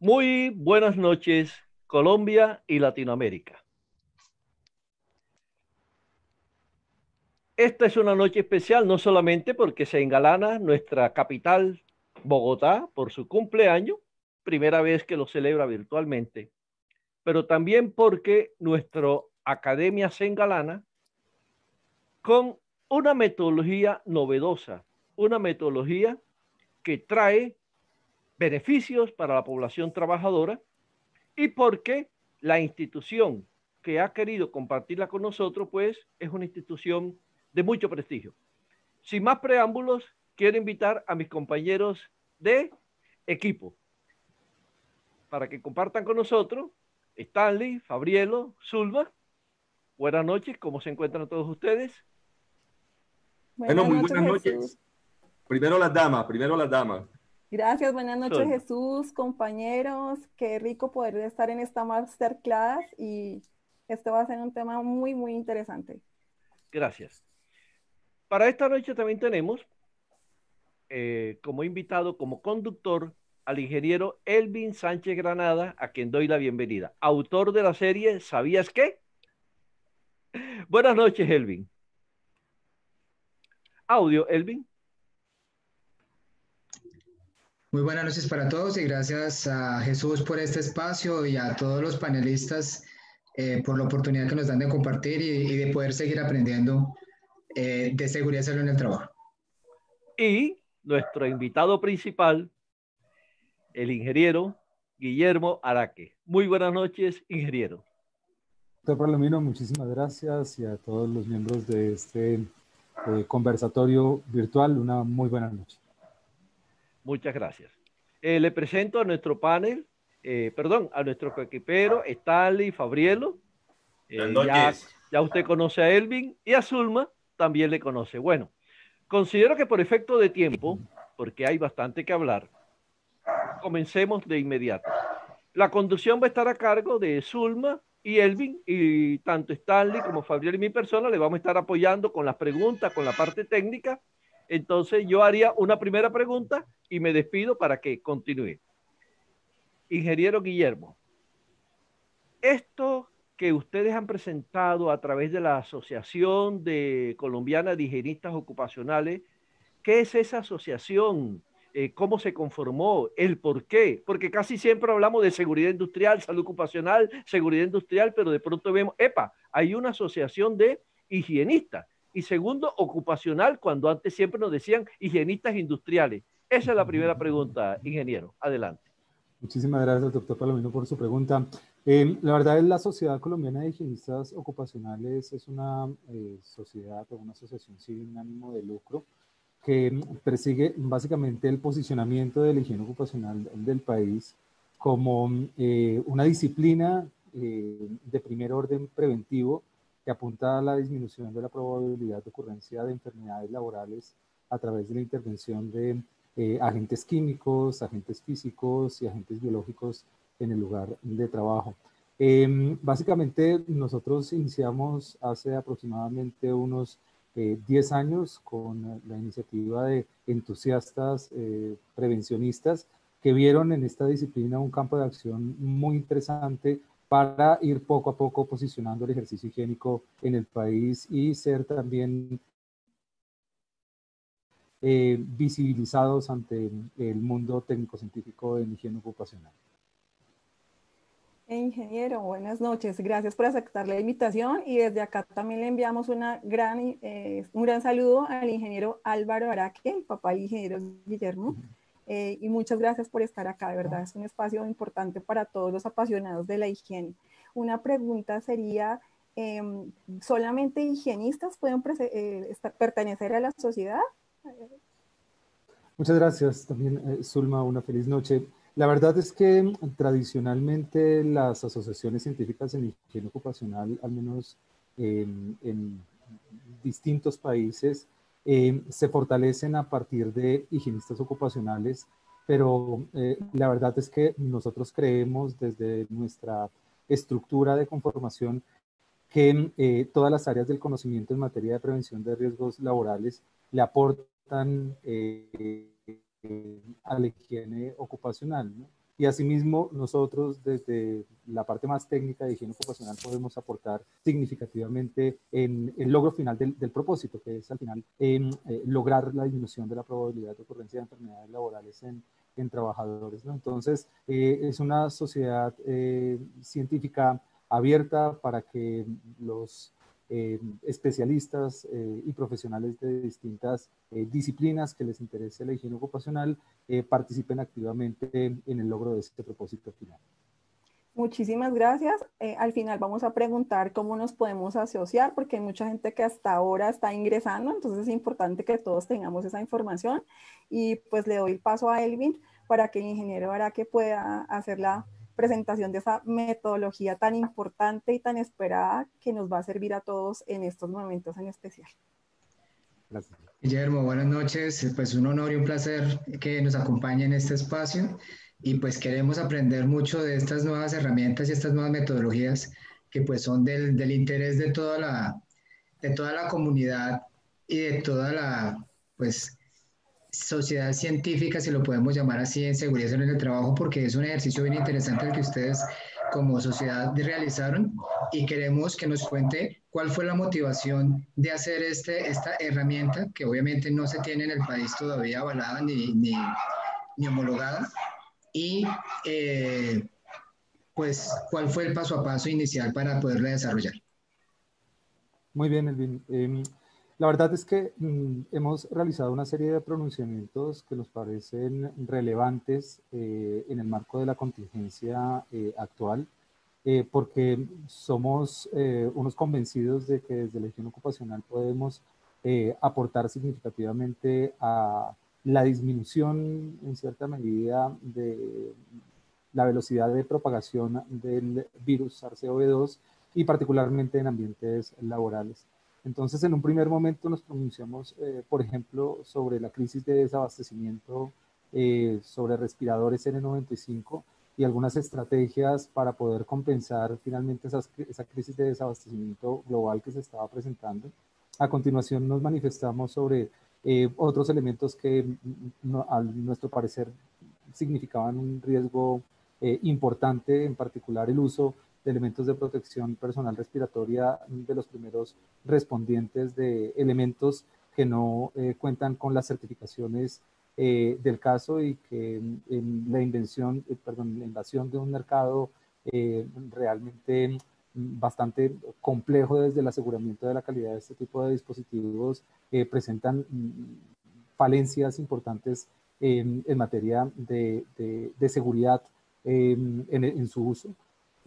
Muy buenas noches, Colombia y Latinoamérica. Esta es una noche especial no solamente porque se engalana nuestra capital, Bogotá, por su cumpleaños, primera vez que lo celebra virtualmente, pero también porque nuestra academia se engalana con una metodología novedosa, una metodología que trae beneficios para la población trabajadora y porque la institución que ha querido compartirla con nosotros, pues es una institución de mucho prestigio. Sin más preámbulos, quiero invitar a mis compañeros de equipo para que compartan con nosotros Stanley, Fabrielo, Zulma. Buenas noches, ¿cómo se encuentran todos ustedes? bueno, muy buenas noches. Primero las damas, primero las damas. Gracias, buenas noches Jesús, compañeros. Qué rico poder estar en esta masterclass y este va a ser un tema muy, muy interesante. Gracias. Para esta noche también tenemos eh, como invitado, como conductor, al ingeniero Elvin Sánchez Granada, a quien doy la bienvenida. Autor de la serie ¿Sabías qué? Buenas noches, Elvin. Audio, Elvin. Muy buenas noches para todos y gracias a Jesús por este espacio y a todos los panelistas eh, por la oportunidad que nos dan de compartir y, de poder seguir aprendiendo eh, de seguridad salud en el trabajo. Y nuestro invitado principal, el ingeniero Guillermo Araque. Muy buenas noches, ingeniero. Doctor Palomino, muchísimas gracias y a todos los miembros de este eh, conversatorio virtual, una muy buena noche. Muchas gracias. Eh, le presento a nuestro panel, eh, perdón, a nuestro coequipero, Stanley Fabrielo. Eh, ya, ya, usted conoce a Elvin y a Zulma también le conoce. Bueno, considero que por efecto de tiempo, porque hay bastante que hablar, comencemos de inmediato. La conducción va a estar a cargo de Zulma y Elvin, y tanto Stanley como Fabriel y mi persona le vamos a estar apoyando con las preguntas, con la parte técnica entonces yo haría una primera pregunta y me despido para que continúe. Ingeniero Guillermo, esto que ustedes han presentado a través de la Asociación de Colombiana de Higienistas Ocupacionales, ¿qué es esa asociación? Eh, ¿Cómo se conformó? ¿El por qué? Porque casi siempre hablamos de seguridad industrial, salud ocupacional, seguridad industrial, pero de pronto vemos, epa, hay una asociación de higienistas y segundo, ocupacional, cuando antes siempre nos decían higienistas industriales. Esa es la primera pregunta, ingeniero. Adelante. Muchísimas gracias, doctor Palomino, por su pregunta. Eh, la verdad es la Sociedad Colombiana de Higienistas Ocupacionales es una eh, sociedad o una asociación sin ánimo de lucro que persigue básicamente el posicionamiento de la higiene ocupacional del país como eh, una disciplina de primer orden preventivo que apunta a la disminución de la probabilidad de ocurrencia de enfermedades laborales a través de la intervención de eh, agentes químicos, agentes físicos y agentes biológicos en el lugar de trabajo. Em, básicamente nosotros iniciamos hace aproximadamente unos 10 eh, años con la iniciativa de entusiastas eh, prevencionistas que vieron en esta disciplina un campo de acción muy interesante para ir poco a poco posicionando el ejercicio higiénico en el país y ser también eh, visibilizados ante el mundo técnico-científico en higiene ocupacional. Ingeniero, buenas noches. Gracias por aceptar la invitación y desde acá también le enviamos una gran, eh, un gran saludo al ingeniero Álvaro Araque, papá del ingeniero Guillermo. Eh, y muchas gracias por estar acá, de verdad, es un espacio importante para todos los apasionados de la higiene. Una pregunta sería, em, ¿solamente higienistas pueden eh, pertenecer a la sociedad? Muchas gracias también, eh, Zulma, una feliz noche. La verdad es que tradicionalmente las asociaciones científicas en higiene ocupacional, al menos en distintos países, eh, se fortalecen a partir de higienistas ocupacionales, pero eh, la verdad es que nosotros creemos desde nuestra estructura de conformación que eh, todas las áreas del conocimiento en materia de prevención de riesgos laborales le aportan a la higiene ocupacional. Y asimismo nosotros desde la parte más técnica de higiene ocupacional podemos aportar significativamente en el logro final del, propósito, que es al final en, eh, lograr la disminución de la probabilidad de ocurrencia de enfermedades laborales en, en trabajadores. Entonces, eh, es una sociedad eh, científica abierta para que los eh, especialistas y profesionales de distintas disciplinas que les interese la higiene ocupacional participen activamente en el logro de este propósito final. Muchísimas gracias. al final vamos a preguntar cómo nos podemos asociar, porque hay mucha gente que hasta ahora está ingresando, entonces es importante que todos tengamos esa información. Y pues le doy el paso a Elvin para que el ingeniero Araque pueda hacer la presentación de esa metodología tan importante y tan esperada que nos va a servir a todos en estos momentos en especial. Gracias. Guillermo, buenas noches. Pues un honor y un placer que nos acompañe en este espacio y pues queremos aprender mucho de estas nuevas herramientas y estas nuevas metodologías que pues son del, del interés de toda la de toda la comunidad y de toda la pues sociedad científica, si lo podemos llamar así, en seguridad en el trabajo, porque es un ejercicio bien interesante el que ustedes como sociedad realizaron y queremos que nos cuente cuál fue la motivación de hacer este, esta herramienta, que obviamente no se tiene en el país todavía avalada ni, ni, ni homologada, y eh, pues cuál fue el paso a paso inicial para poderla desarrollar. Muy bien, Elvin. Em, la verdad es que mm, hemos realizado una serie de pronunciamientos que nos parecen relevantes eh, en el marco de la contingencia eh, actual, eh, porque somos unos convencidos de que desde la gestión ocupacional podemos aportar significativamente a la disminución en cierta medida de la velocidad de propagación del virus SARS-CoV-2 y particularmente en ambientes laborales. Entonces, en un primer momento nos pronunciamos, eh, por ejemplo, sobre la crisis de desabastecimiento, eh, sobre respiradores N95 y algunas estrategias para poder compensar finalmente esa crisis de desabastecimiento global que se estaba presentando. A continuación nos manifestamos sobre eh, otros elementos que mm, a nuestro parecer significaban un riesgo importante, en particular el uso elementos de protección personal respiratoria de los primeros respondientes de elementos que no eh, cuentan con las certificaciones eh, del caso y que en la invención, eh, perdón, la invasión de un mercado realmente bastante complejo desde el aseguramiento de la calidad de este tipo de dispositivos presentan falencias importantes en, materia de, de, seguridad en, en, su uso.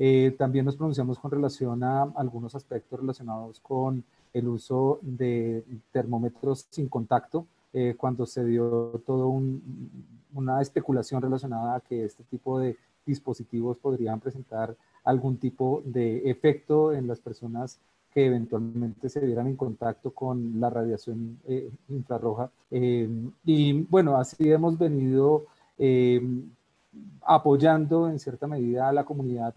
Eh, también nos pronunciamos con relación a algunos aspectos relacionados con el uso de termómetros sin contacto, eh, cuando se dio toda una especulación relacionada a que este tipo de dispositivos podrían presentar algún tipo de efecto en las personas que eventualmente se vieran en contacto con la radiación eh, infrarroja. y bueno, así hemos venido apoyando en cierta medida a la comunidad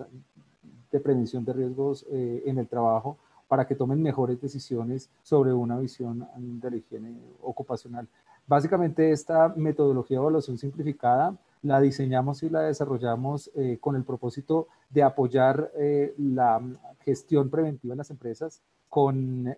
de prevención de riesgos eh, en el trabajo para que tomen mejores decisiones sobre una visión de la higiene ocupacional. Básicamente esta metodología de evaluación simplificada la diseñamos y la desarrollamos eh, con el propósito de apoyar eh, la gestión preventiva en las empresas con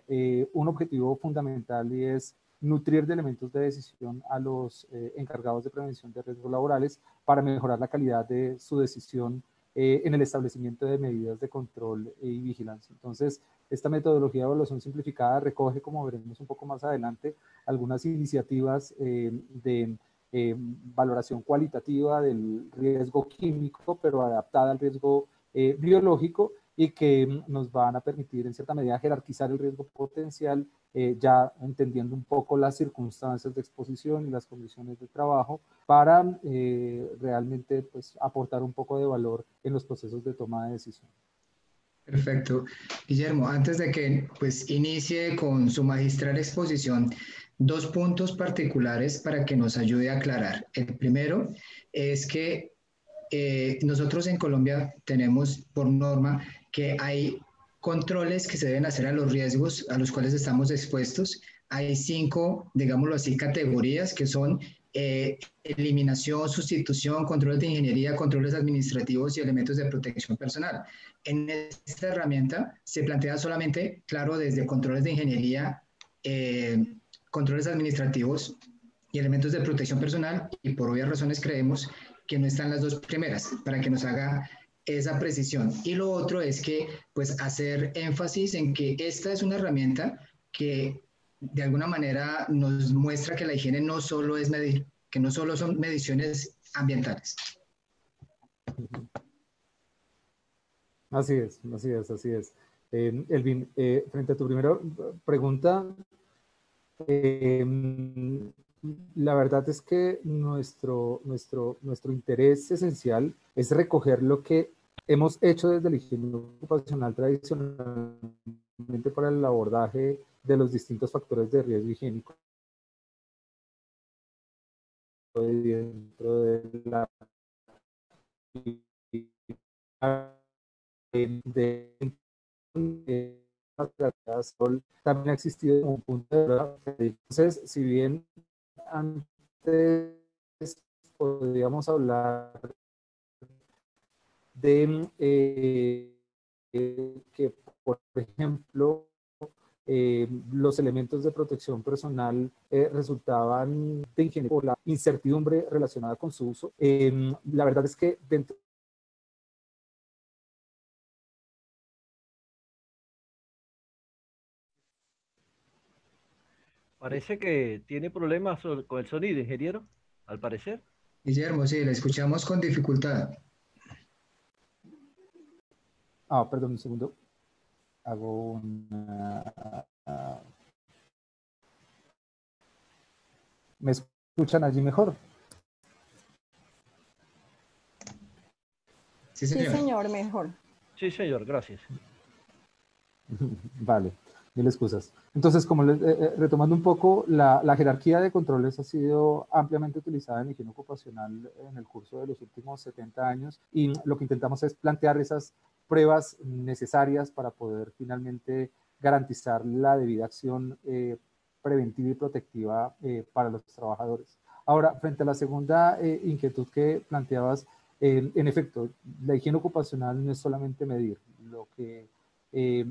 un objetivo fundamental y es nutrir de elementos de decisión a los encargados de prevención de riesgos laborales para mejorar la calidad de su decisión eh, en el establecimiento de medidas de control y vigilancia. Entonces, esta metodología de evaluación simplificada recoge, como veremos un poco más adelante, algunas iniciativas eh, de eh, valoración cualitativa del riesgo químico, pero adaptada al riesgo biológico y que nos van a permitir en cierta medida jerarquizar el riesgo potencial, ya entendiendo un poco las circunstancias de exposición y las condiciones de trabajo, para eh, realmente pues, aportar un poco de valor en los procesos de toma de decisión. Perfecto. Guillermo, antes de que pues, inicie con su magistral exposición, dos puntos particulares para que nos ayude a aclarar. El primero es que eh, nosotros en Colombia tenemos por norma que hay controles que se deben hacer a los riesgos a los cuales estamos expuestos. Hay cinco, digámoslo así, categorías que son eh, eliminación, sustitución, controles de ingeniería, controles administrativos y elementos de protección personal. En esta herramienta se plantea solamente, claro, desde controles de ingeniería, eh, controles administrativos y elementos de protección personal, y por obvias razones creemos que no están las dos primeras, para que nos haga esa precisión. Y lo otro es que, pues, hacer énfasis en que esta es una herramienta que de alguna manera nos muestra que la higiene no solo es medir, que no solo son mediciones ambientales. Así es, así es, así es. Eh, Elvin, eh, frente a tu primera pregunta, eh, la verdad es que nuestro, nuestro, nuestro interés esencial es recoger lo que hemos hecho desde el higiene ocupacional tradicionalmente para el abordaje de los distintos factores de riesgo higiénico dentro de la de, también ha existido un punto de entonces si bien antes podríamos hablar de eh, que por ejemplo eh, los elementos de protección personal eh, resultaban de ingeniería por la incertidumbre relacionada con su uso. La verdad es que dentro Parece que tiene problemas con el sonido, ingeniero, al parecer. Guillermo, sí, le escuchamos con dificultad. Ah, perdón, un segundo hago una... ¿Me escuchan allí mejor? Sí, señor, mejor. Sí, señor, gracias. Vale, mil excusas. Entonces, como eh, eh, retomando un poco, la, la, jerarquía de controles ha sido ampliamente utilizada en higiene ocupacional en el curso de los últimos 70 años y lo que intentamos es plantear esas pruebas necesarias para poder finalmente garantizar la debida acción eh, preventiva y protectiva eh, para los trabajadores. Ahora, frente a la segunda eh, inquietud que planteabas, en efecto, la higiene ocupacional no es solamente medir, lo que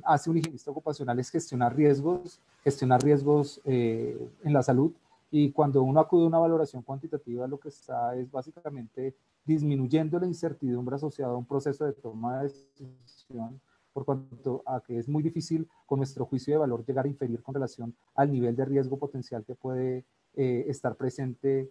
hace un higienista ocupacional es gestionar riesgos, gestionar riesgos en la salud y cuando uno acude a una valoración cuantitativa, lo que está es básicamente disminuyendo la incertidumbre asociada a un proceso de toma de decisión, por cuanto a que es muy difícil con nuestro juicio de valor llegar a inferir con relación al nivel de riesgo potencial que puede eh, estar presente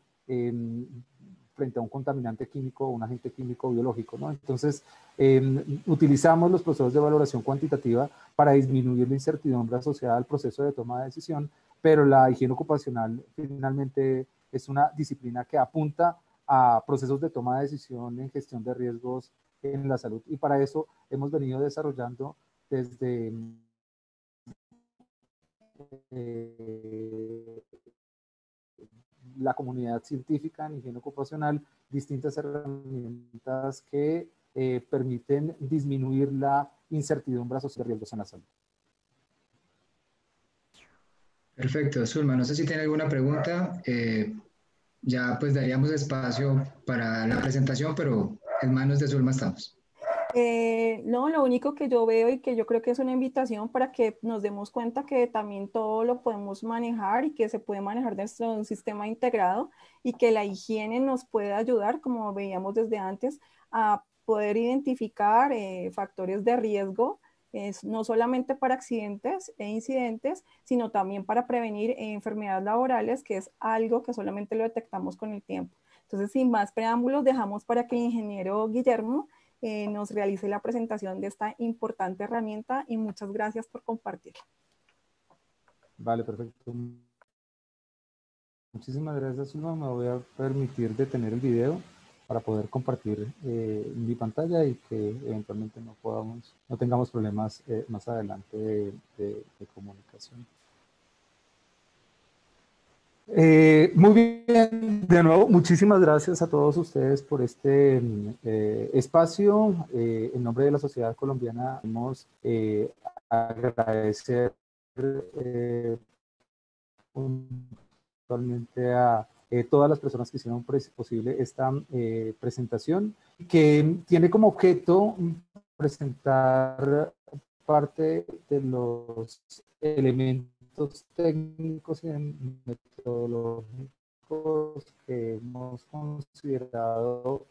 frente a un contaminante químico o un agente químico biológico. ¿no? Entonces, em, utilizamos los procesos de valoración cuantitativa para disminuir la incertidumbre asociada al proceso de toma de decisión, pero la higiene ocupacional finalmente es una disciplina que apunta a procesos de toma de decisión en gestión de riesgos en la salud. Y para eso hemos venido desarrollando desde eh, la comunidad científica en higiene ocupacional distintas herramientas que eh, permiten disminuir la incertidumbre asociada a riesgos en la salud. Perfecto, Zulma. No sé si tiene alguna pregunta. Eh, ya pues daríamos espacio para la presentación, pero en manos de Zulma estamos. Eh, no, lo único que yo veo y que yo creo que es una invitación para que nos demos cuenta que también todo lo podemos manejar y que se puede manejar dentro de un sistema integrado y que la higiene nos puede ayudar, como veíamos desde antes, a poder identificar eh, factores de riesgo es no solamente para accidentes e incidentes, sino también para prevenir enfermedades laborales, que es algo que solamente lo detectamos con el tiempo. Entonces, sin más preámbulos, dejamos para que el ingeniero Guillermo eh, nos realice la presentación de esta importante herramienta y muchas gracias por compartirla. Vale, perfecto. Muchísimas gracias, Me voy a permitir detener el video para poder compartir eh, mi pantalla y que eventualmente no podamos, no tengamos problemas eh, más adelante de, comunicación. Eh, muy bien, de nuevo, muchísimas gracias a todos ustedes por este espacio. en nombre de la Sociedad Colombiana, queremos agradecer puntualmente a todas las personas que hicieron posible esta presentación, que tiene como objeto presentar parte de los elementos técnicos y metodológicos que hemos considerado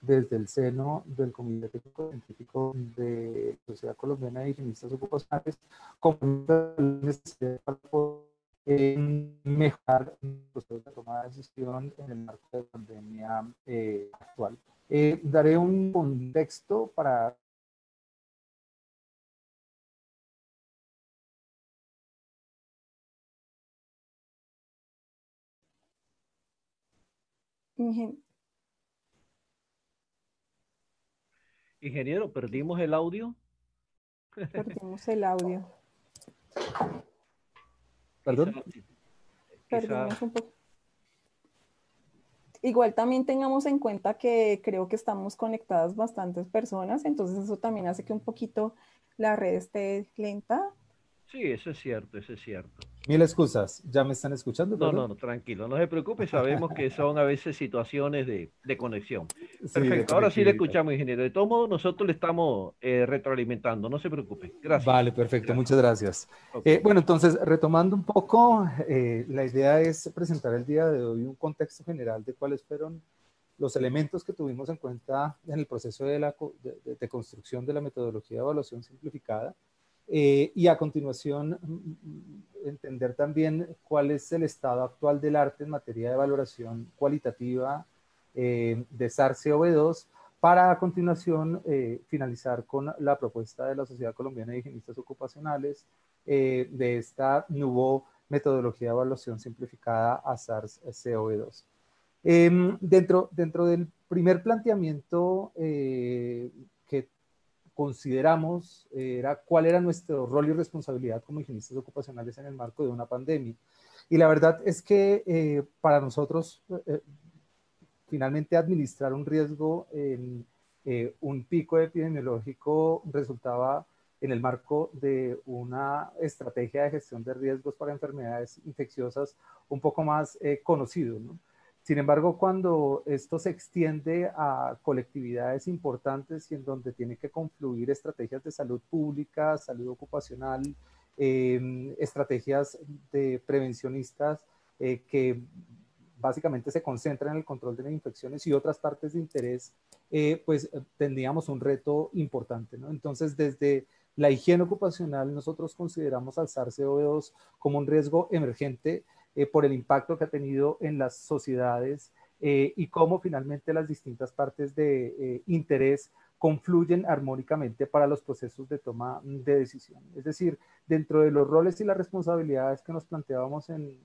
desde el seno del Comité Técnico Científico de Sociedad Colombiana de Higienistas Ocupacionales como poder mejorar los procesos de toma de decisión en el marco de la pandemia eh, actual. Eh, daré un contexto para Ingeniero, ¿perdimos el audio? Perdimos el audio. ¿Perdón? Perdimos un poco. Igual también tengamos en cuenta que creo que estamos conectadas bastantes personas, entonces eso también hace que un poquito la red esté lenta. Sí, eso es cierto, eso es cierto. Mil excusas, ¿ya me están escuchando? No, no, no, tranquilo, no se preocupe, sabemos que son a veces situaciones de, de conexión. Perfecto, ahora sí le escuchamos, ingeniero. De todos modos, nosotros le estamos eh, retroalimentando, no se preocupe. Gracias. Vale, perfecto, muchas gracias. Eh, bueno, entonces, retomando un poco, eh, la idea es presentar el día de hoy un contexto general de cuáles fueron los elementos que tuvimos en cuenta en el proceso de, la, de construcción de la metodología de evaluación simplificada eh, y a continuación, mm, mm, entender también cuál es el estado actual del arte en materia de valoración cualitativa eh, de SARS-CoV-2 para a continuación eh, finalizar con la propuesta de la Sociedad Colombiana de Higienistas Ocupacionales de esta nueva metodología de evaluación simplificada a SARS-CoV-2. Em, dentro, dentro del primer planteamiento consideramos eh, era cuál era nuestro rol y responsabilidad como higienistas ocupacionales en el marco de una pandemia. Y la verdad es que eh, para nosotros, eh, finalmente administrar un riesgo en un pico epidemiológico resultaba en el marco de una estrategia de gestión de riesgos para enfermedades infecciosas un poco más conocido. ¿no? Sin embargo, cuando esto se extiende a colectividades importantes y en donde tiene que confluir estrategias de salud pública, salud ocupacional, em, estrategias de prevencionistas eh, que básicamente se concentran en el control de las infecciones y otras partes de interés, eh, pues eh, tendríamos un reto importante. ¿no? Entonces, desde la higiene ocupacional, nosotros consideramos al SARS-CoV-2 como un riesgo emergente eh, por el impacto que ha tenido en las sociedades eh, y cómo finalmente las distintas partes de eh, interés confluyen armónicamente para los procesos de toma de decisión. Es decir, dentro de los roles y las responsabilidades que nos planteábamos en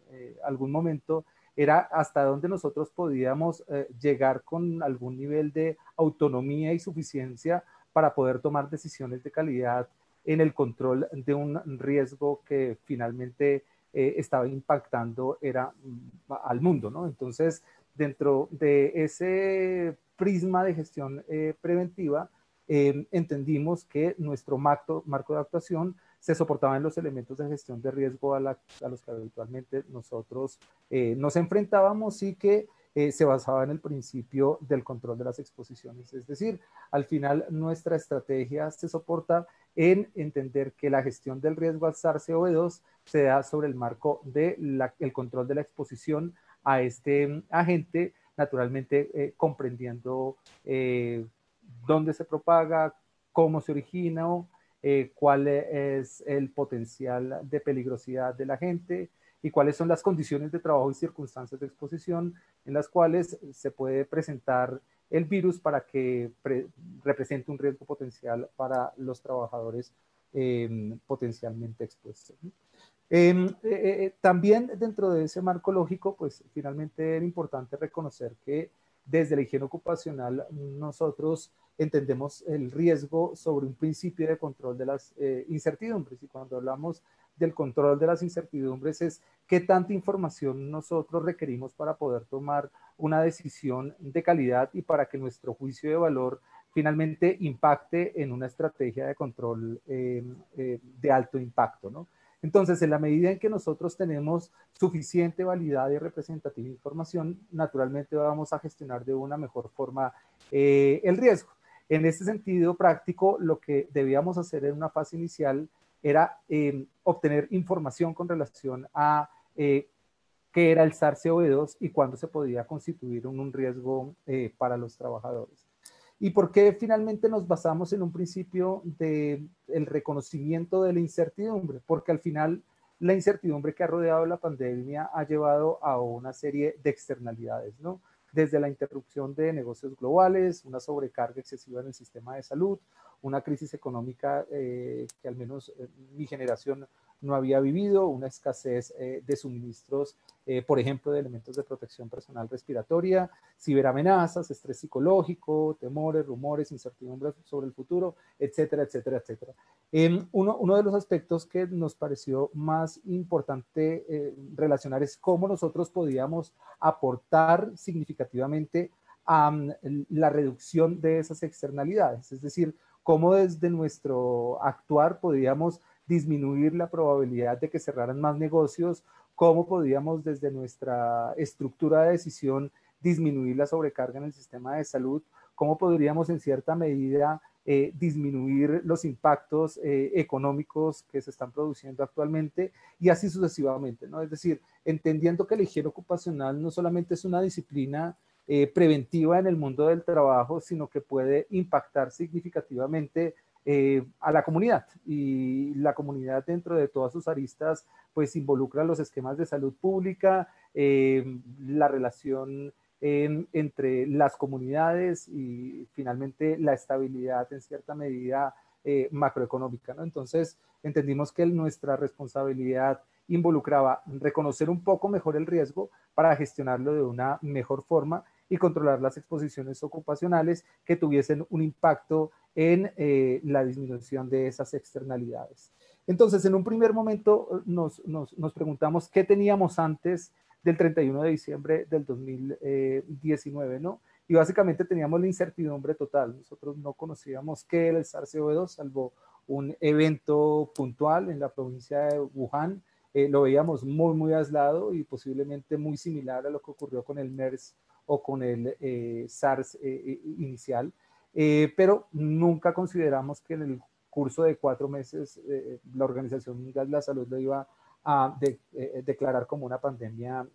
algún momento, era hasta dónde nosotros podíamos llegar con algún nivel de autonomía y suficiencia para poder tomar decisiones de calidad en el control de un riesgo que finalmente eh, estaba impactando era mm, al mundo, ¿no? Entonces, dentro de ese prisma de gestión eh, preventiva, em, entendimos que nuestro marco, de actuación se soportaba en los elementos de gestión de riesgo a, los que habitualmente nosotros eh, nos enfrentábamos y que se basaba en el principio del control de las exposiciones. Es decir, al final nuestra estrategia se soporta en entender que la gestión del riesgo al SARS-CoV-2 se da sobre el marco del el control de la exposición a este mm, agente, naturalmente eh, comprendiendo eh, dónde se propaga, cómo se origina, eh, cuál es el potencial de peligrosidad del agente y cuáles son las condiciones de trabajo y circunstancias de exposición en las cuales se puede presentar el virus para que represente un riesgo potencial para los trabajadores em, potencialmente expuestos. Em, eh, eh, eh, también dentro de ese marco lógico, pues finalmente era importante reconocer que desde la higiene ocupacional nosotros entendemos el riesgo sobre un principio de control de las incertidumbres y cuando hablamos del control de las incertidumbres es qué tanta información nosotros requerimos para poder tomar una decisión de calidad y para que nuestro juicio de valor finalmente impacte en una estrategia de control em, eh, de alto impacto. ¿no? Entonces, en la medida en que nosotros tenemos suficiente validad y representativa información, naturalmente vamos a gestionar de una mejor forma eh, el riesgo. En este sentido práctico, lo que debíamos hacer en una fase inicial era em, obtener información con relación a eh, qué era el SARS-CoV-2 y cuándo se podía constituir un, riesgo eh, para los trabajadores. ¿Y por qué finalmente nos basamos en un principio del el reconocimiento de la incertidumbre? Porque al final la incertidumbre que ha rodeado la pandemia ha llevado a una serie de externalidades, ¿no? Desde la interrupción de negocios globales, una sobrecarga excesiva en el sistema de salud, una crisis económica eh, que al menos mi generación no había vivido, una escasez eh, de suministros, eh, por ejemplo, de elementos de protección personal respiratoria, ciberamenazas, estrés psicológico, temores, rumores, incertidumbres sobre el futuro, etcétera, etcétera, etcétera. Uno, uno, de los aspectos que nos pareció más importante eh, relacionar es cómo nosotros podíamos aportar significativamente a mm, la reducción de esas externalidades, es decir, cómo desde nuestro actuar podíamos disminuir la probabilidad de que cerraran más negocios, cómo podíamos desde nuestra estructura de decisión disminuir la sobrecarga en el sistema de salud, cómo podríamos en cierta medida eh, disminuir los impactos eh, económicos que se están produciendo actualmente y así sucesivamente, ¿no? Es decir, entendiendo que la higiene ocupacional no solamente es una disciplina eh, preventiva en el mundo del trabajo, sino que puede impactar significativamente eh, a la comunidad y la comunidad dentro de todas sus aristas pues involucra los esquemas de salud pública, eh, la relación entre las comunidades y finalmente la estabilidad en cierta medida eh, macroeconómica. Entonces entendimos que nuestra responsabilidad involucraba reconocer un poco mejor el riesgo para gestionarlo de una mejor forma y controlar las exposiciones ocupacionales que tuviesen un impacto en eh, la disminución de esas externalidades. Entonces, en un primer momento eh, nos, nos, nos, preguntamos qué teníamos antes del 31 de diciembre del 2019, ¿no? Y básicamente teníamos la incertidumbre total. Nosotros no conocíamos qué era el SARS-CoV-2, salvo un evento puntual en la provincia de Wuhan. Eh, lo veíamos muy, muy aislado y posiblemente muy similar a lo que ocurrió con el MERS o con el eh, SARS eh, eh, pero nunca consideramos que en el curso de cuatro meses la Organización Mundial de la Salud lo iba a declarar como una pandemia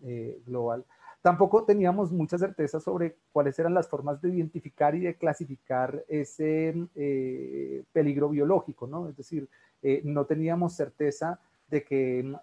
global. Tampoco teníamos mucha certeza sobre cuáles eran las formas de identificar y de clasificar ese peligro biológico, ¿no? Es decir, no teníamos certeza de que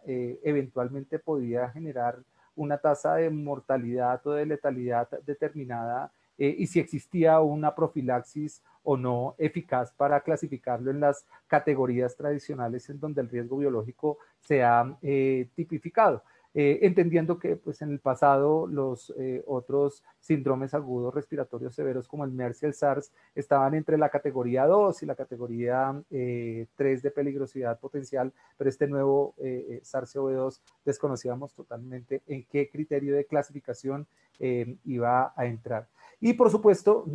eventualmente podía generar una tasa de mortalidad o de letalidad determinada eh, y si existía una profilaxis o no eficaz para clasificarlo en las categorías tradicionales en donde el riesgo biológico se ha eh, tipificado. Eh, entendiendo que pues, en el pasado los eh, otros síndromes agudos respiratorios severos como el MERS y el SARS estaban entre la categoría 2 y la categoría 3 eh, de peligrosidad potencial, pero este nuevo SARS-CoV-2 desconocíamos totalmente en qué criterio de clasificación iba a entrar. Y por supuesto,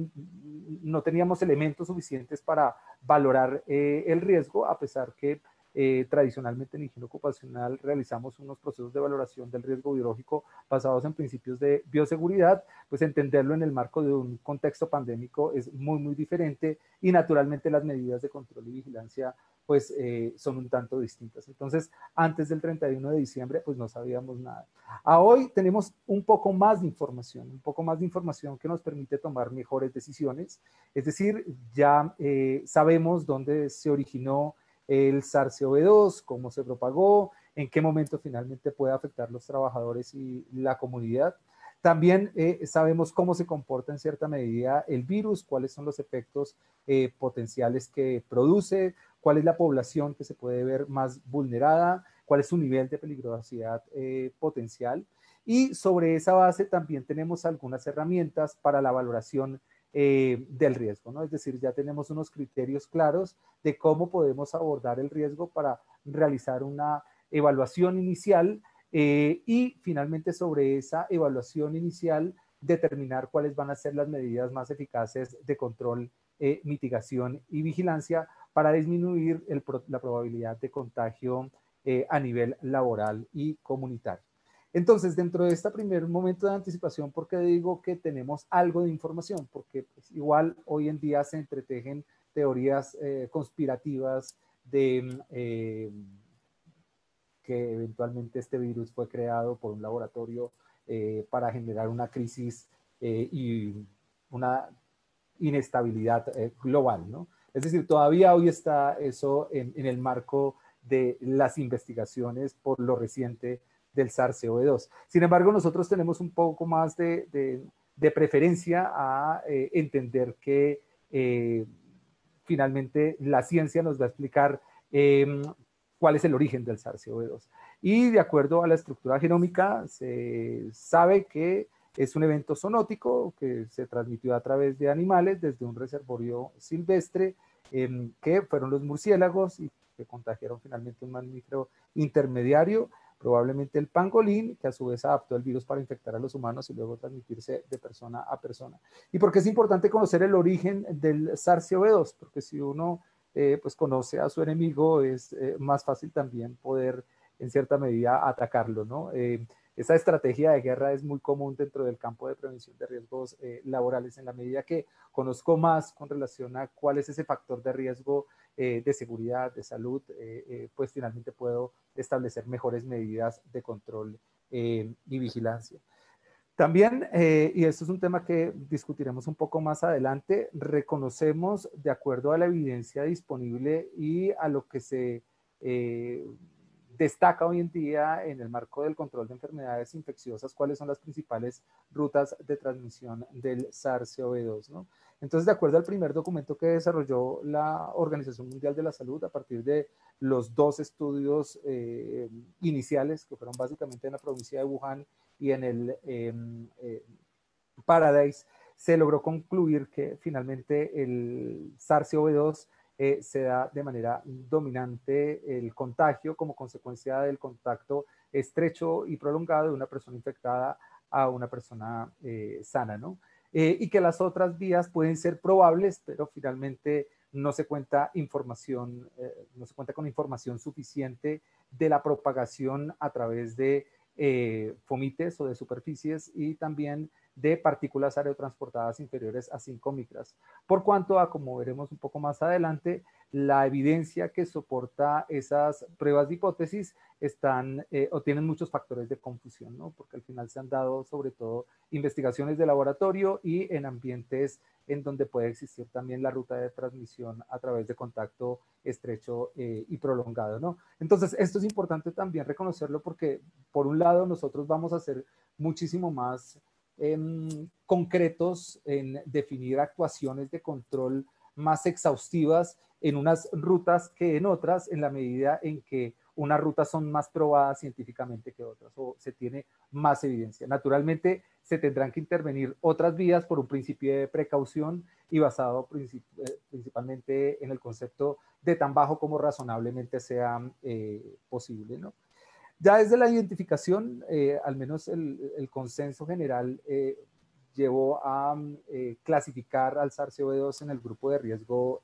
no teníamos elementos suficientes para valorar el riesgo, a pesar que eh, tradicionalmente en higiene ocupacional realizamos unos procesos de valoración del riesgo biológico basados en principios de bioseguridad, pues entenderlo en el marco de un contexto pandémico es muy, muy diferente y naturalmente las medidas de control y vigilancia pues eh, son un tanto distintas. Entonces, antes del 31 de diciembre, pues no sabíamos nada. A hoy tenemos un poco más de información, un poco más de información que nos permite tomar mejores decisiones. Es decir, ya eh, sabemos dónde se originó el SARS-CoV-2, cómo se propagó, en qué momento finalmente puede afectar los trabajadores y la comunidad. También eh, sabemos cómo se comporta en cierta medida el virus, cuáles son los efectos eh, potenciales que produce, cuál es la población que se puede ver más vulnerada, cuál es su nivel de peligrosidad eh, potencial. Y sobre esa base también tenemos algunas herramientas para la valoración eh, del riesgo, ¿no? Es decir, ya tenemos unos criterios claros de cómo podemos abordar el riesgo para realizar una evaluación inicial eh, y finalmente sobre esa evaluación inicial determinar cuáles van a ser las medidas más eficaces de control, eh, mitigación y vigilancia para disminuir la probabilidad de contagio a nivel laboral y comunitario. Entonces, dentro de este primer momento de anticipación, ¿por qué digo que tenemos algo de información? Porque pues, igual hoy en día se entretejen teorías eh, conspirativas de eh, que eventualmente este virus fue creado por un laboratorio eh, para generar una crisis y una inestabilidad global, ¿no? Es decir, todavía hoy está eso en, el marco de las investigaciones por lo reciente del SARS-CoV-2. Sin embargo, nosotros tenemos un poco más de, preferencia a eh, entender que eh, finalmente la ciencia nos va a explicar em, cuál es el origen del SARS-CoV-2. Y de acuerdo a la estructura genómica, se sabe que es un evento zoonótico que se transmitió a través de animales desde un reservorio silvestre, que fueron los murciélagos y que contagiaron finalmente un mamífero intermediario probablemente el pangolín, que a su vez adaptó el virus para infectar a los humanos y luego transmitirse de persona a persona. ¿Y por qué es importante conocer el origen del SARS-CoV-2? Porque si uno eh, pues conoce a su enemigo, es eh, más fácil también poder, en cierta medida, atacarlo, ¿no? Eh, esa estrategia de guerra es muy común dentro del campo de prevención de riesgos laborales en la medida que conozco más con relación a cuál es ese factor de riesgo eh, de seguridad, de salud, eh, eh, pues finalmente puedo establecer mejores medidas de control y vigilancia. También, y esto es un tema que discutiremos un poco más adelante, reconocemos de acuerdo a la evidencia disponible y a lo que se destaca hoy en día en el marco del control de enfermedades infecciosas cuáles son las principales rutas de transmisión del SARS-CoV-2. ¿no? Entonces, de acuerdo al primer documento que desarrolló la Organización Mundial de la Salud, a partir de los dos estudios eh, iniciales, que fueron básicamente en la provincia de Wuhan y en el em, eh, Paradise, se logró concluir que finalmente el SARS-CoV-2 eh, se da de manera dominante el contagio como consecuencia del contacto estrecho y prolongado de una persona infectada a una persona sana, ¿no? Eh, y que las otras vías pueden ser probables, pero finalmente no se cuenta información, eh, no se cuenta con información suficiente de la propagación a través de eh, fomites o de superficies y también de partículas aerotransportadas inferiores a 5 micras. Por cuanto a, como veremos un poco más adelante, la evidencia que soporta esas pruebas de hipótesis están eh, o tienen muchos factores de confusión, ¿no? Porque al final se han dado sobre todo investigaciones de laboratorio y en ambientes en donde puede existir también la ruta de transmisión a través de contacto estrecho eh, y prolongado, ¿no? Entonces, esto es importante también reconocerlo porque, por un lado, nosotros vamos a ser muchísimo más concretos en definir actuaciones de control más exhaustivas en unas rutas que en otras, en la medida en que unas rutas son más probadas científicamente que otras o se tiene más evidencia. Naturalmente, se tendrán que intervenir otras vías por un principio de precaución y basado eh, principalmente en el concepto de tan bajo como razonablemente sea eh, posible. ¿no? Ya desde la identificación, eh, al menos el, consenso general llevó a clasificar al SARS-CoV-2 en el grupo de riesgo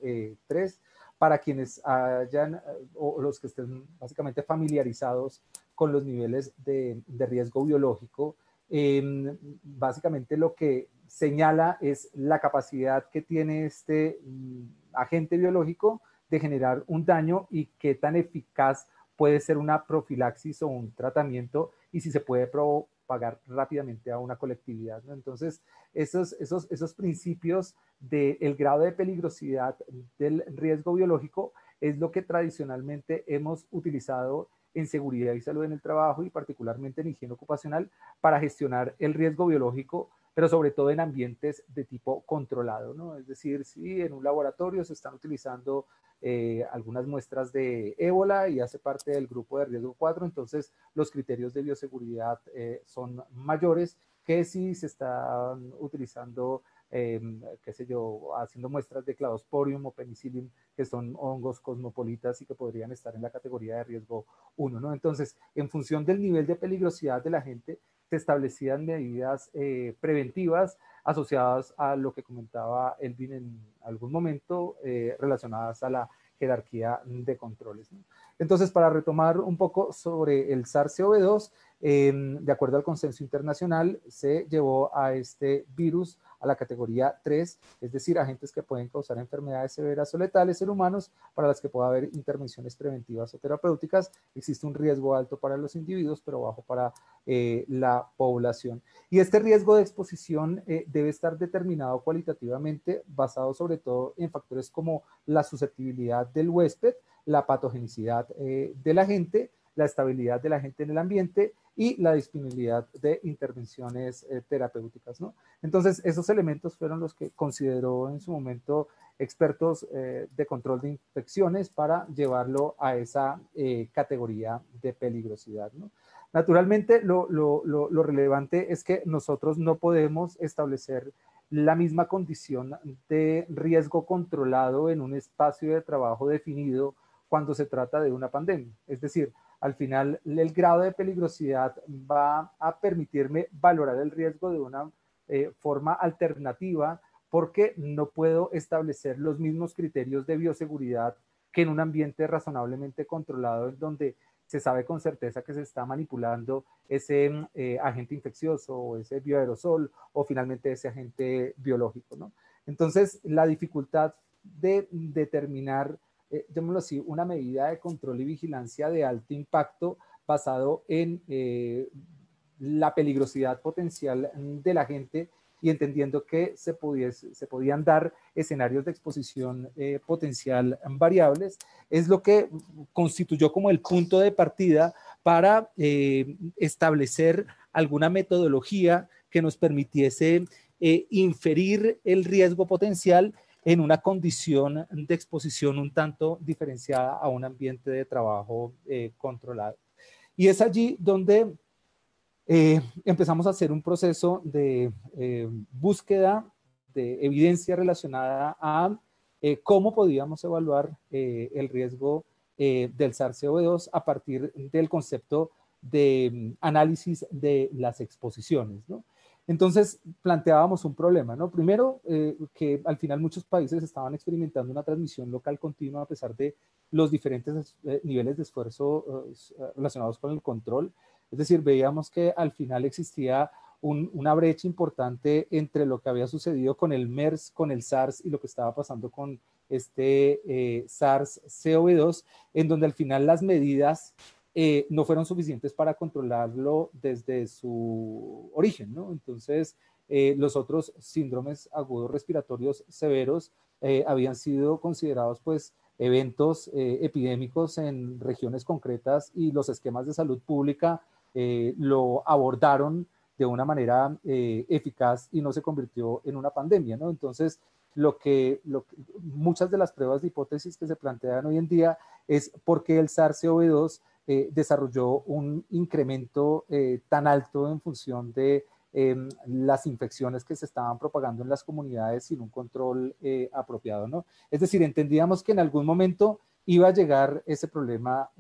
3 para quienes hayan o los que estén básicamente familiarizados con los niveles de, riesgo biológico. Em, básicamente lo que señala es la capacidad que tiene este mm, agente biológico de generar un daño y qué tan eficaz puede ser una profilaxis o un tratamiento y si se puede propagar rápidamente a una colectividad. Entonces, esos, esos, esos principios del grado de peligrosidad del riesgo biológico es lo que tradicionalmente hemos utilizado en seguridad y salud en el trabajo y particularmente en higiene ocupacional para gestionar el riesgo biológico, pero sobre todo en ambientes de tipo controlado, ¿no? Es decir, si en un laboratorio se están utilizando eh, algunas muestras de ébola y hace parte del grupo de riesgo 4, entonces los criterios de bioseguridad eh, son mayores que si se están utilizando, em, qué sé yo, haciendo muestras de cladosporium o penicillium, que son hongos cosmopolitas y que podrían estar en la categoría de riesgo 1, ¿no? Entonces, en función del nivel de peligrosidad de la gente, se establecían medidas eh, preventivas asociadas a lo que comentaba Elvin en algún momento, eh, relacionadas a la jerarquía de controles. Entonces, para retomar un poco sobre el SARS-CoV-2, de acuerdo al consenso internacional, se llevó a este virus a la categoría 3, es decir, agentes que pueden causar enfermedades severas o letales en humanos para las que pueda haber intervenciones preventivas o terapéuticas. Existe un riesgo alto para los individuos, pero bajo para eh, la población. Y este riesgo de exposición eh, debe estar determinado cualitativamente, basado sobre todo en factores como la susceptibilidad del huésped, la patogenicidad eh, del agente, la estabilidad del agente en el ambiente y la disponibilidad de intervenciones eh, terapéuticas. ¿no? Entonces, esos elementos fueron los que consideró en su momento expertos eh, de control de infecciones para llevarlo a esa eh, categoría de peligrosidad. ¿no? Naturalmente, lo, lo, lo, relevante es que nosotros no podemos establecer la misma condición de riesgo controlado en un espacio de trabajo definido cuando se trata de una pandemia. Es decir, al final el grado de peligrosidad va a permitirme valorar el riesgo de una eh, forma alternativa porque no puedo establecer los mismos criterios de bioseguridad que en un ambiente razonablemente controlado en donde se sabe con certeza que se está manipulando ese eh, agente infeccioso o ese bioaerosol o finalmente ese agente biológico. ¿no? Entonces, la dificultad de determinar eh, así, una medida de control y vigilancia de alto impacto basado en eh, la peligrosidad potencial de la gente y entendiendo que se, se podían dar escenarios de exposición eh, potencial variables, es lo que constituyó como el punto de partida para eh, establecer alguna metodología que nos permitiese inferir el riesgo potencial en una condición de exposición un tanto diferenciada a un ambiente de trabajo eh, controlado. Y es allí donde eh, empezamos a hacer un proceso de eh, búsqueda de evidencia relacionada a cómo podíamos evaluar el riesgo del SARS-CoV-2 a partir del concepto de mm, análisis de las exposiciones. ¿no? Entonces planteábamos un problema, ¿no? Primero, eh, que al final muchos países estaban experimentando una transmisión local continua a pesar de los diferentes eh, niveles de esfuerzo eh, relacionados con el control. Es decir, veíamos que al final existía una brecha importante entre lo que había sucedido con el MERS, con el SARS y lo que estaba pasando con este SARS-CoV-2, en donde al final las medidas eh, no fueron suficientes para controlarlo desde su origen. Entonces, eh, los otros síndromes agudos respiratorios severos eh, habían sido considerados, pues, eventos epidémicos en regiones concretas y los esquemas de salud pública lo abordaron de una manera eficaz y no se convirtió en una pandemia. Entonces, lo que, muchas de las pruebas de hipótesis que se plantean hoy en día es por qué el SARS-CoV-2 eh, desarrolló un incremento eh, tan alto en función de em, las infecciones que se estaban propagando en las comunidades sin un control eh, apropiado, ¿no? Es decir, entendíamos que en algún momento iba a llegar ese problema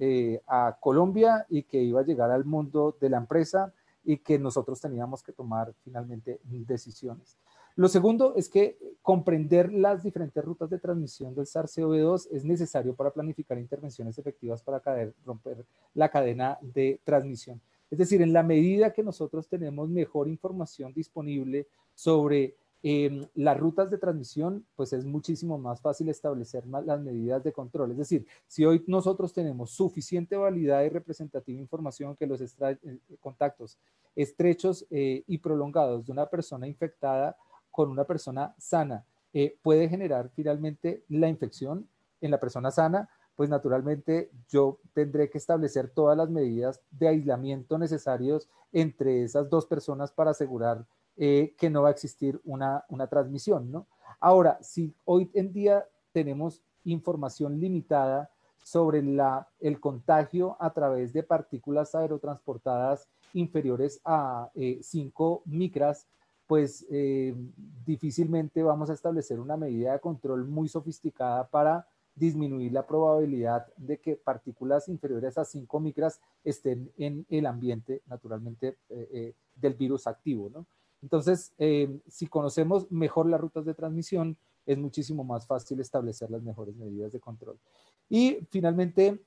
a Colombia y que iba a llegar al mundo de la empresa y que nosotros teníamos que tomar finalmente decisiones. Lo segundo es que comprender las diferentes rutas de transmisión del SARS-CoV-2 es necesario para planificar intervenciones efectivas para romper la cadena de transmisión. Es decir, en la medida que nosotros tenemos mejor información disponible sobre em, las rutas de transmisión, pues es muchísimo más fácil establecer las medidas de control. Es decir, si hoy nosotros tenemos suficiente validad y representativa información que los eh, contactos estrechos eh, y prolongados de una persona infectada con una persona sana eh, puede generar finalmente la infección en la persona sana, pues naturalmente yo tendré que establecer todas las medidas de aislamiento necesarios entre esas dos personas para asegurar eh, que no va a existir una, una transmisión, ¿no? Ahora, si hoy en día tenemos información limitada sobre la, el contagio a través de partículas aerotransportadas inferiores a 5 eh, micras, pues eh, difícilmente vamos a establecer una medida de control muy sofisticada para disminuir la probabilidad de que partículas inferiores a 5 micras estén en el ambiente, naturalmente, eh, eh, del virus activo. Entonces, si conocemos mejor las rutas de transmisión, es muchísimo más fácil establecer las mejores medidas de control. Y finalmente,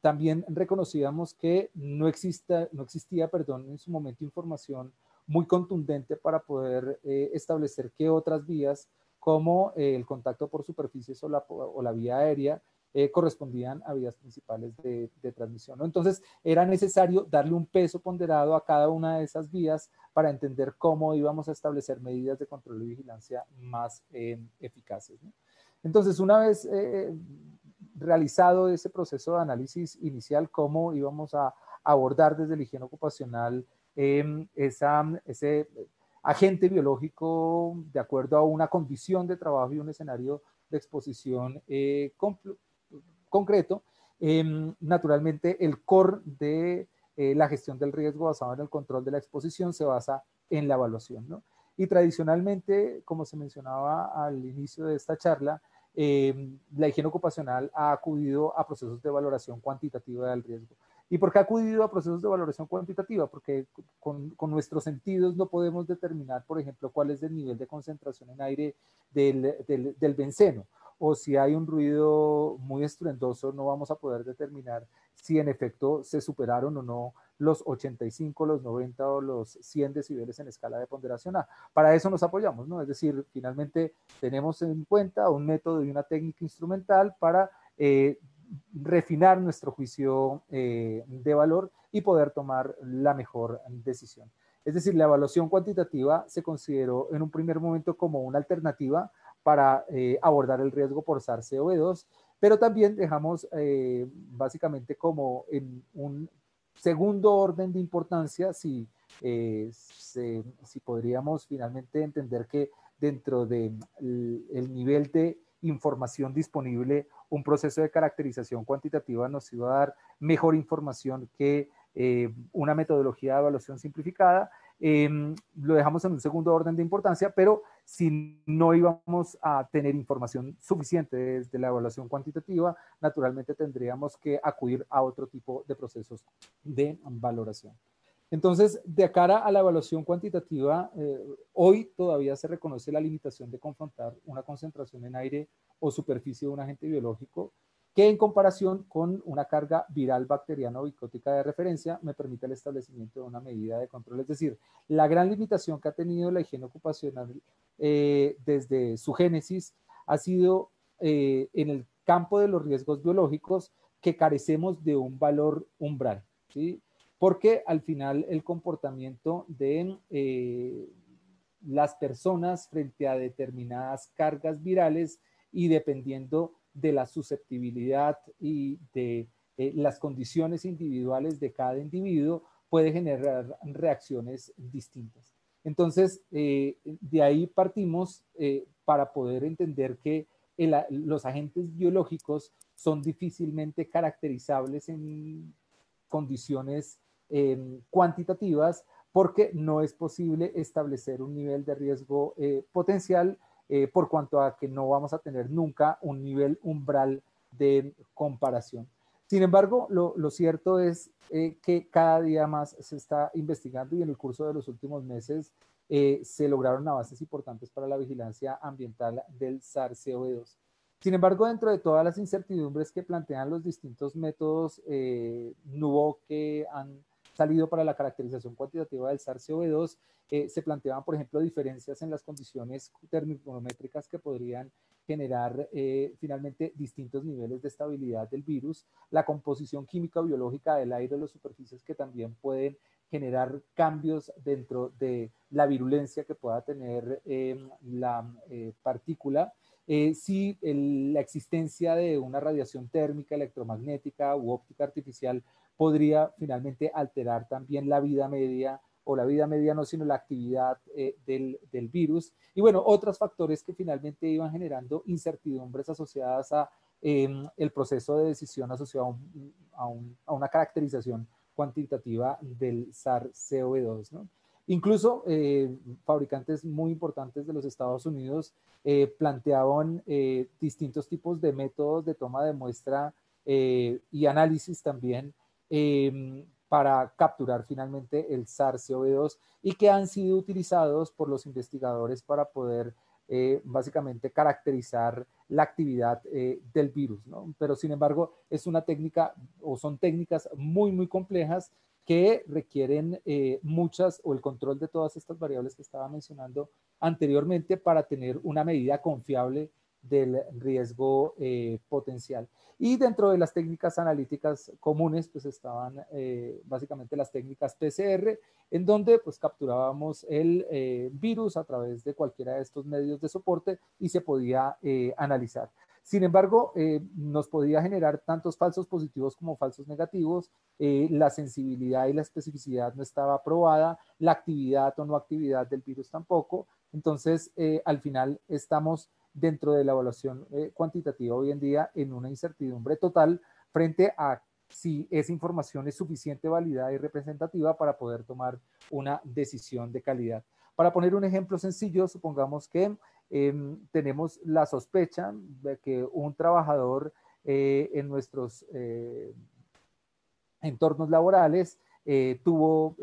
también reconocíamos que no, exista, no existía perdón, en su momento información muy contundente para poder eh, establecer qué otras vías, como el contacto por superficies o la, o la vía aérea, correspondían a vías principales de, de transmisión. Entonces, era necesario darle un peso ponderado a cada una de esas vías para entender cómo íbamos a establecer medidas de control y vigilancia más eficaces. Entonces, una vez realizado ese proceso de análisis inicial, cómo íbamos a abordar desde la higiene ocupacional em, esa, ese agente biológico de acuerdo a una condición de trabajo y un escenario de exposición eh, concreto. Em, naturalmente, el core de eh, la gestión del riesgo basado en el control de la exposición se basa en la evaluación. ¿no? Y tradicionalmente, como se mencionaba al inicio de esta charla, eh, la higiene ocupacional ha acudido a procesos de valoración cuantitativa del riesgo. ¿Y por qué ha acudido a procesos de valoración cuantitativa? Porque con, nuestros sentidos no podemos determinar, por ejemplo, cuál es el nivel de concentración en aire del, del, del benceno o si hay un ruido muy estruendoso, no vamos a poder determinar si en efecto se superaron o no los 85, los 90 o los 100 decibeles en escala de ponderación A. Para eso nos apoyamos, ¿no? Es decir, finalmente tenemos en cuenta un método y una técnica instrumental para eh, refinar nuestro juicio eh, de valor y poder tomar la mejor decisión. Es decir, la evaluación cuantitativa se consideró en un primer momento como una alternativa para eh, abordar el riesgo por SARS-CoV-2, pero también dejamos básicamente como en un segundo orden de importancia, si, eh, si podríamos finalmente entender que dentro del de el nivel de información disponible, un proceso de caracterización cuantitativa nos iba a dar mejor información que eh, una metodología de evaluación simplificada. Em, lo dejamos en un segundo orden de importancia, pero si no íbamos a tener información suficiente desde la evaluación cuantitativa, naturalmente tendríamos que acudir a otro tipo de procesos de valoración. Entonces, de cara a la evaluación cuantitativa, eh, hoy todavía se reconoce la limitación de confrontar una concentración en aire o superficie de un agente biológico que en comparación con una carga viral bacteriana o bicótica de referencia me permite el establecimiento de una medida de control. Es decir, la gran limitación que ha tenido la higiene ocupacional eh, desde su génesis ha sido eh, en el campo de los riesgos biológicos que carecemos de un valor umbral, ¿sí? Porque al final el comportamiento de eh, las personas frente a determinadas cargas virales y dependiendo de la susceptibilidad y de eh, las condiciones individuales de cada individuo puede generar reacciones distintas. Entonces, eh, de ahí partimos para poder entender que los agentes biológicos son difícilmente caracterizables en condiciones cuantitativas porque no es posible establecer un nivel de riesgo potencial eh, por cuanto a que no vamos a tener nunca un nivel umbral de comparación. Sin embargo, lo, cierto es eh, que cada día más se está investigando y en el curso de los últimos meses eh, se lograron avances importantes para la vigilancia ambiental del SARS-CoV-2. Sin embargo, dentro de todas las incertidumbres que plantean los distintos métodos eh, NUVO que han salido para la caracterización cuantitativa del SARS-CoV-2, eh, se planteaban, por ejemplo, diferencias en las condiciones termométricas que podrían generar eh, finalmente distintos niveles de estabilidad del virus, la composición química biológica del aire las superficies que también pueden generar cambios dentro de la virulencia que pueda tener em, la eh, partícula, si la existencia de una radiación térmica, electromagnética u óptica artificial podría finalmente alterar también la vida media o la vida media no, sino la actividad eh, del, del, virus. Y bueno, otros factores que finalmente iban generando incertidumbres asociadas a em, el proceso de decisión asociado a, una caracterización cuantitativa del SARS-CoV-2. ¿no? Incluso eh, fabricantes muy importantes de los Estados Unidos eh, planteaban distintos tipos de métodos de toma de muestra y análisis también Em, para capturar finalmente el SARS-CoV-2 y que han sido utilizados por los investigadores para poder eh, básicamente caracterizar la actividad eh, del virus. Pero sin embargo, es una técnica o son técnicas muy, muy complejas que requieren eh, muchas o el control de todas estas variables que estaba mencionando anteriormente para tener una medida confiable del riesgo eh, potencial. Y dentro de las técnicas analíticas comunes, pues estaban eh, básicamente las técnicas PCR, en donde pues capturábamos el virus a través de cualquiera de estos medios de soporte y se podía analizar. Sin embargo, eh, nos podía generar tantos falsos positivos como falsos negativos, eh, la sensibilidad y la especificidad no estaba aprobada, la actividad o no actividad del virus tampoco. Entonces, eh, al final estamos dentro de la evaluación cuantitativa hoy en día en una incertidumbre total frente a si esa información es suficiente, validada y representativa para poder tomar una decisión de calidad. Para poner un ejemplo sencillo, supongamos que Em, tenemos la sospecha de que un trabajador eh, en nuestros eh, entornos laborales eh, tuvo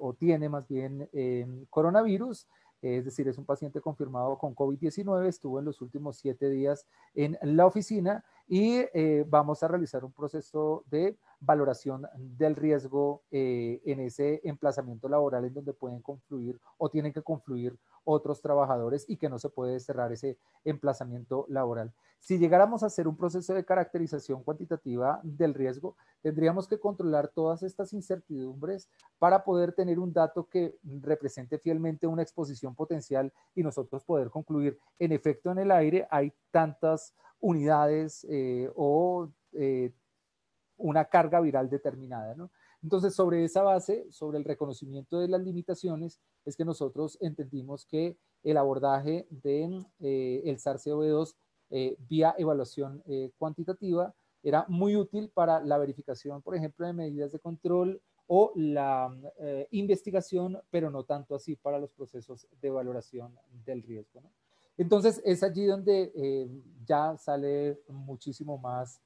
o tiene más bien em, coronavirus, es decir, es un paciente confirmado con COVID-19, estuvo en los últimos siete días en la oficina y vamos a realizar un proceso de valoración del riesgo en ese emplazamiento laboral en donde pueden confluir o tienen que confluir otros trabajadores y que no se puede cerrar ese emplazamiento laboral. Si llegáramos a hacer un proceso de caracterización cuantitativa del riesgo, tendríamos que controlar todas estas incertidumbres para poder tener un dato que represente fielmente una exposición potencial y nosotros poder concluir, en efecto, en el aire hay tantas unidades eh, o eh, una carga viral determinada. ¿no? Entonces, sobre esa base, sobre el reconocimiento de las limitaciones, es que nosotros entendimos que el abordaje del de, eh, SARS-CoV-2 eh, vía evaluación cuantitativa era muy útil para la verificación, por ejemplo, de medidas de control o la investigación, pero no tanto así para los procesos de valoración del riesgo. Entonces, es allí donde ya sale muchísimo más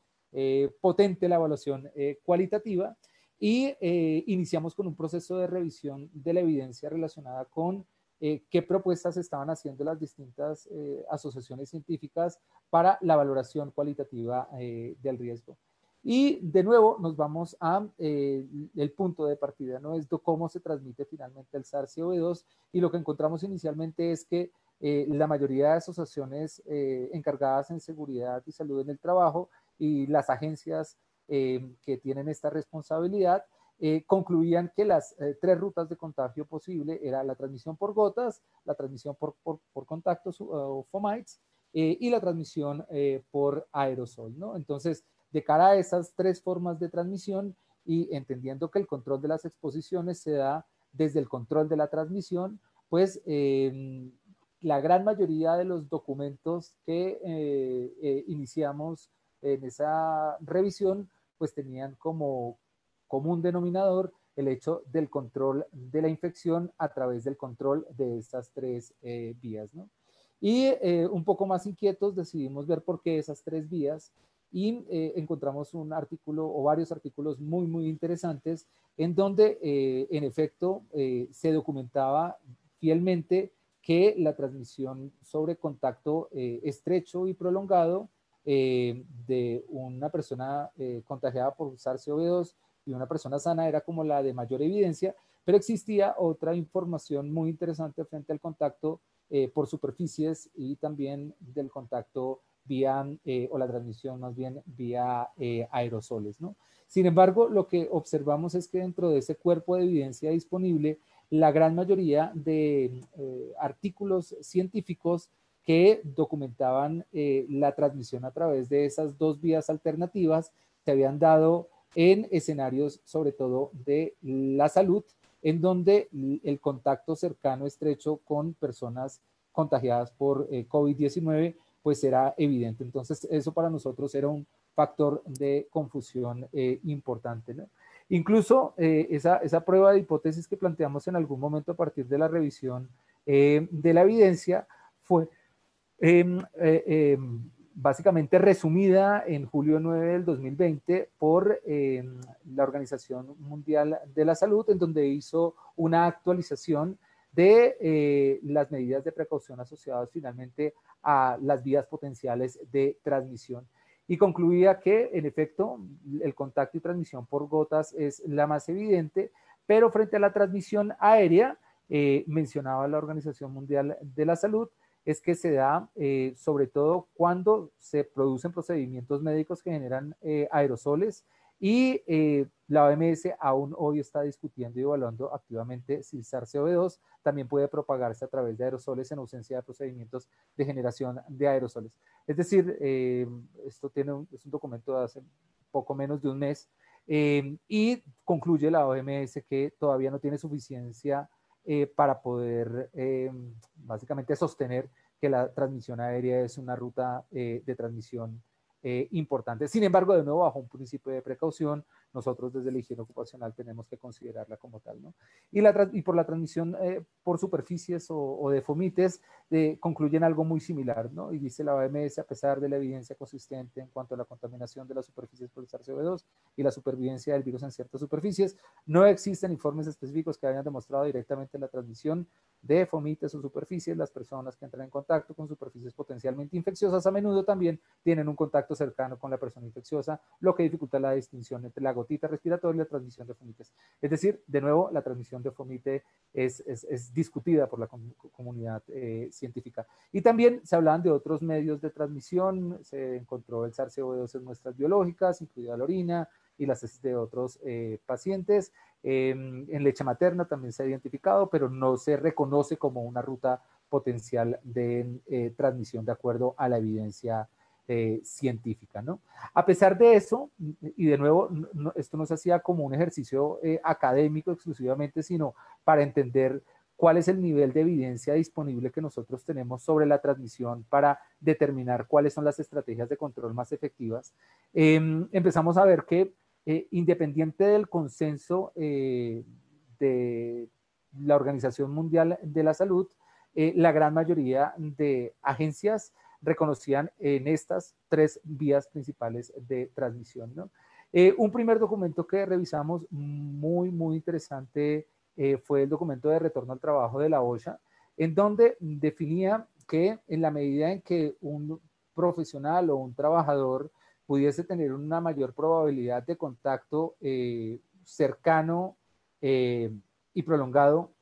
potente la evaluación cualitativa y eh, iniciamos con un proceso de revisión de la evidencia relacionada con eh, qué propuestas estaban haciendo las distintas eh, asociaciones científicas para la valoración cualitativa del riesgo. Y de nuevo nos vamos a el punto de partida, ¿no? Es cómo se transmite finalmente el SARS-CoV-2 y lo que encontramos inicialmente es que la mayoría de asociaciones encargadas en seguridad y salud en el trabajo y las agencias eh, que tienen esta responsabilidad, eh, concluían que las eh, tres rutas de contagio posible era la transmisión por gotas, la transmisión por, por, por contactos o fomites y la transmisión por aerosol. ¿no? Entonces, de cara a esas tres formas de transmisión y entendiendo que el control de las exposiciones se da desde el control de la transmisión, pues la gran mayoría de los documentos que iniciamos en esa revisión pues tenían como común denominador el hecho del control de la infección a través del control de estas tres eh, vías. Y eh, un poco más inquietos decidimos ver por qué esas tres vías y eh, encontramos un artículo o varios artículos muy, muy interesantes en donde en efecto se documentaba fielmente que la transmisión sobre contacto estrecho y prolongado eh, de una persona eh, contagiada por SARS-CoV-2 y una persona sana era como la de mayor evidencia, pero existía otra información muy interesante frente al contacto eh, por superficies y también del contacto vía, o la transmisión más bien vía aerosoles. ¿no? Sin embargo, lo que observamos es que dentro de ese cuerpo de evidencia disponible, la gran mayoría de artículos científicos que documentaban eh, la transmisión a través de esas dos vías alternativas se habían dado en escenarios sobre todo de la salud, en donde el contacto cercano, estrecho con personas contagiadas por eh, COVID-19, pues era evidente. Entonces, eso para nosotros era un factor de confusión eh, importante. Incluso esa, esa, prueba de hipótesis que planteamos en algún momento a partir de la revisión de la evidencia fue Em, eh, em, básicamente resumida en julio 9 del 2020 por em, la Organización Mundial de la Salud, en donde hizo una actualización de eh, las medidas de precaución asociadas finalmente a las vías potenciales de transmisión. Y concluía que, en efecto, el contacto y transmisión por gotas es la más evidente, pero frente a la transmisión aérea, eh, mencionaba la Organización Mundial de la Salud, es que se da eh, sobre todo cuando se producen procedimientos médicos que generan aerosoles y eh, la OMS aún hoy está discutiendo y evaluando activamente si el SARS-CoV-2 también puede propagarse a través de aerosoles en ausencia de procedimientos de generación de aerosoles. Es decir, eh, esto tiene es un documento de hace poco menos de un mes eh, y concluye la OMS que todavía no tiene suficiencia para poder básicamente sostener que la transmisión aérea es una ruta de transmisión eh, importante. Sin embargo, de nuevo, bajo un principio de precaución, nosotros desde la higiene ocupacional tenemos que considerarla como tal. ¿no? Y, la, y por la transmisión eh, por superficies o, de fomites, eh, concluyen algo muy similar. ¿no? Y dice la OMS, a pesar de la evidencia consistente en cuanto a la contaminación de las superficies por el SARS-CoV-2 y la supervivencia del virus en ciertas superficies, no existen informes específicos que hayan demostrado directamente la transmisión de fomites o superficies. Las personas que entran en contacto con superficies potencialmente infecciosas a menudo también tienen un contacto cercano con la persona infecciosa, lo que dificulta la distinción entre la respiratoria transmisión de fomites. Es decir, de nuevo, la transmisión de fomite es, es, discutida por la comunidad eh, científica. Y también se hablaban de otros medios de transmisión, se encontró el SARS-CoV-2 en muestras biológicas, incluida la orina y las de otros eh, pacientes. Em, en leche materna también se ha identificado, pero no se reconoce como una ruta potencial de eh, transmisión de acuerdo a la evidencia eh, científica, ¿no? A pesar de eso, y de nuevo, esto no se hacía como un ejercicio eh, académico exclusivamente, sino para entender cuál es el nivel de evidencia disponible que nosotros tenemos sobre la transmisión para determinar cuáles son las estrategias de control más efectivas, em, empezamos a ver que eh, independiente del consenso de la Organización Mundial de la Salud, la gran mayoría de agencias reconocían en estas tres vías principales de transmisión. Eh, un primer documento que revisamos muy, muy interesante eh, fue el documento de retorno al trabajo de la OSHA, en donde definía que en la medida en que un profesional o un trabajador pudiese tener una mayor probabilidad de contacto eh, cercano y prolongado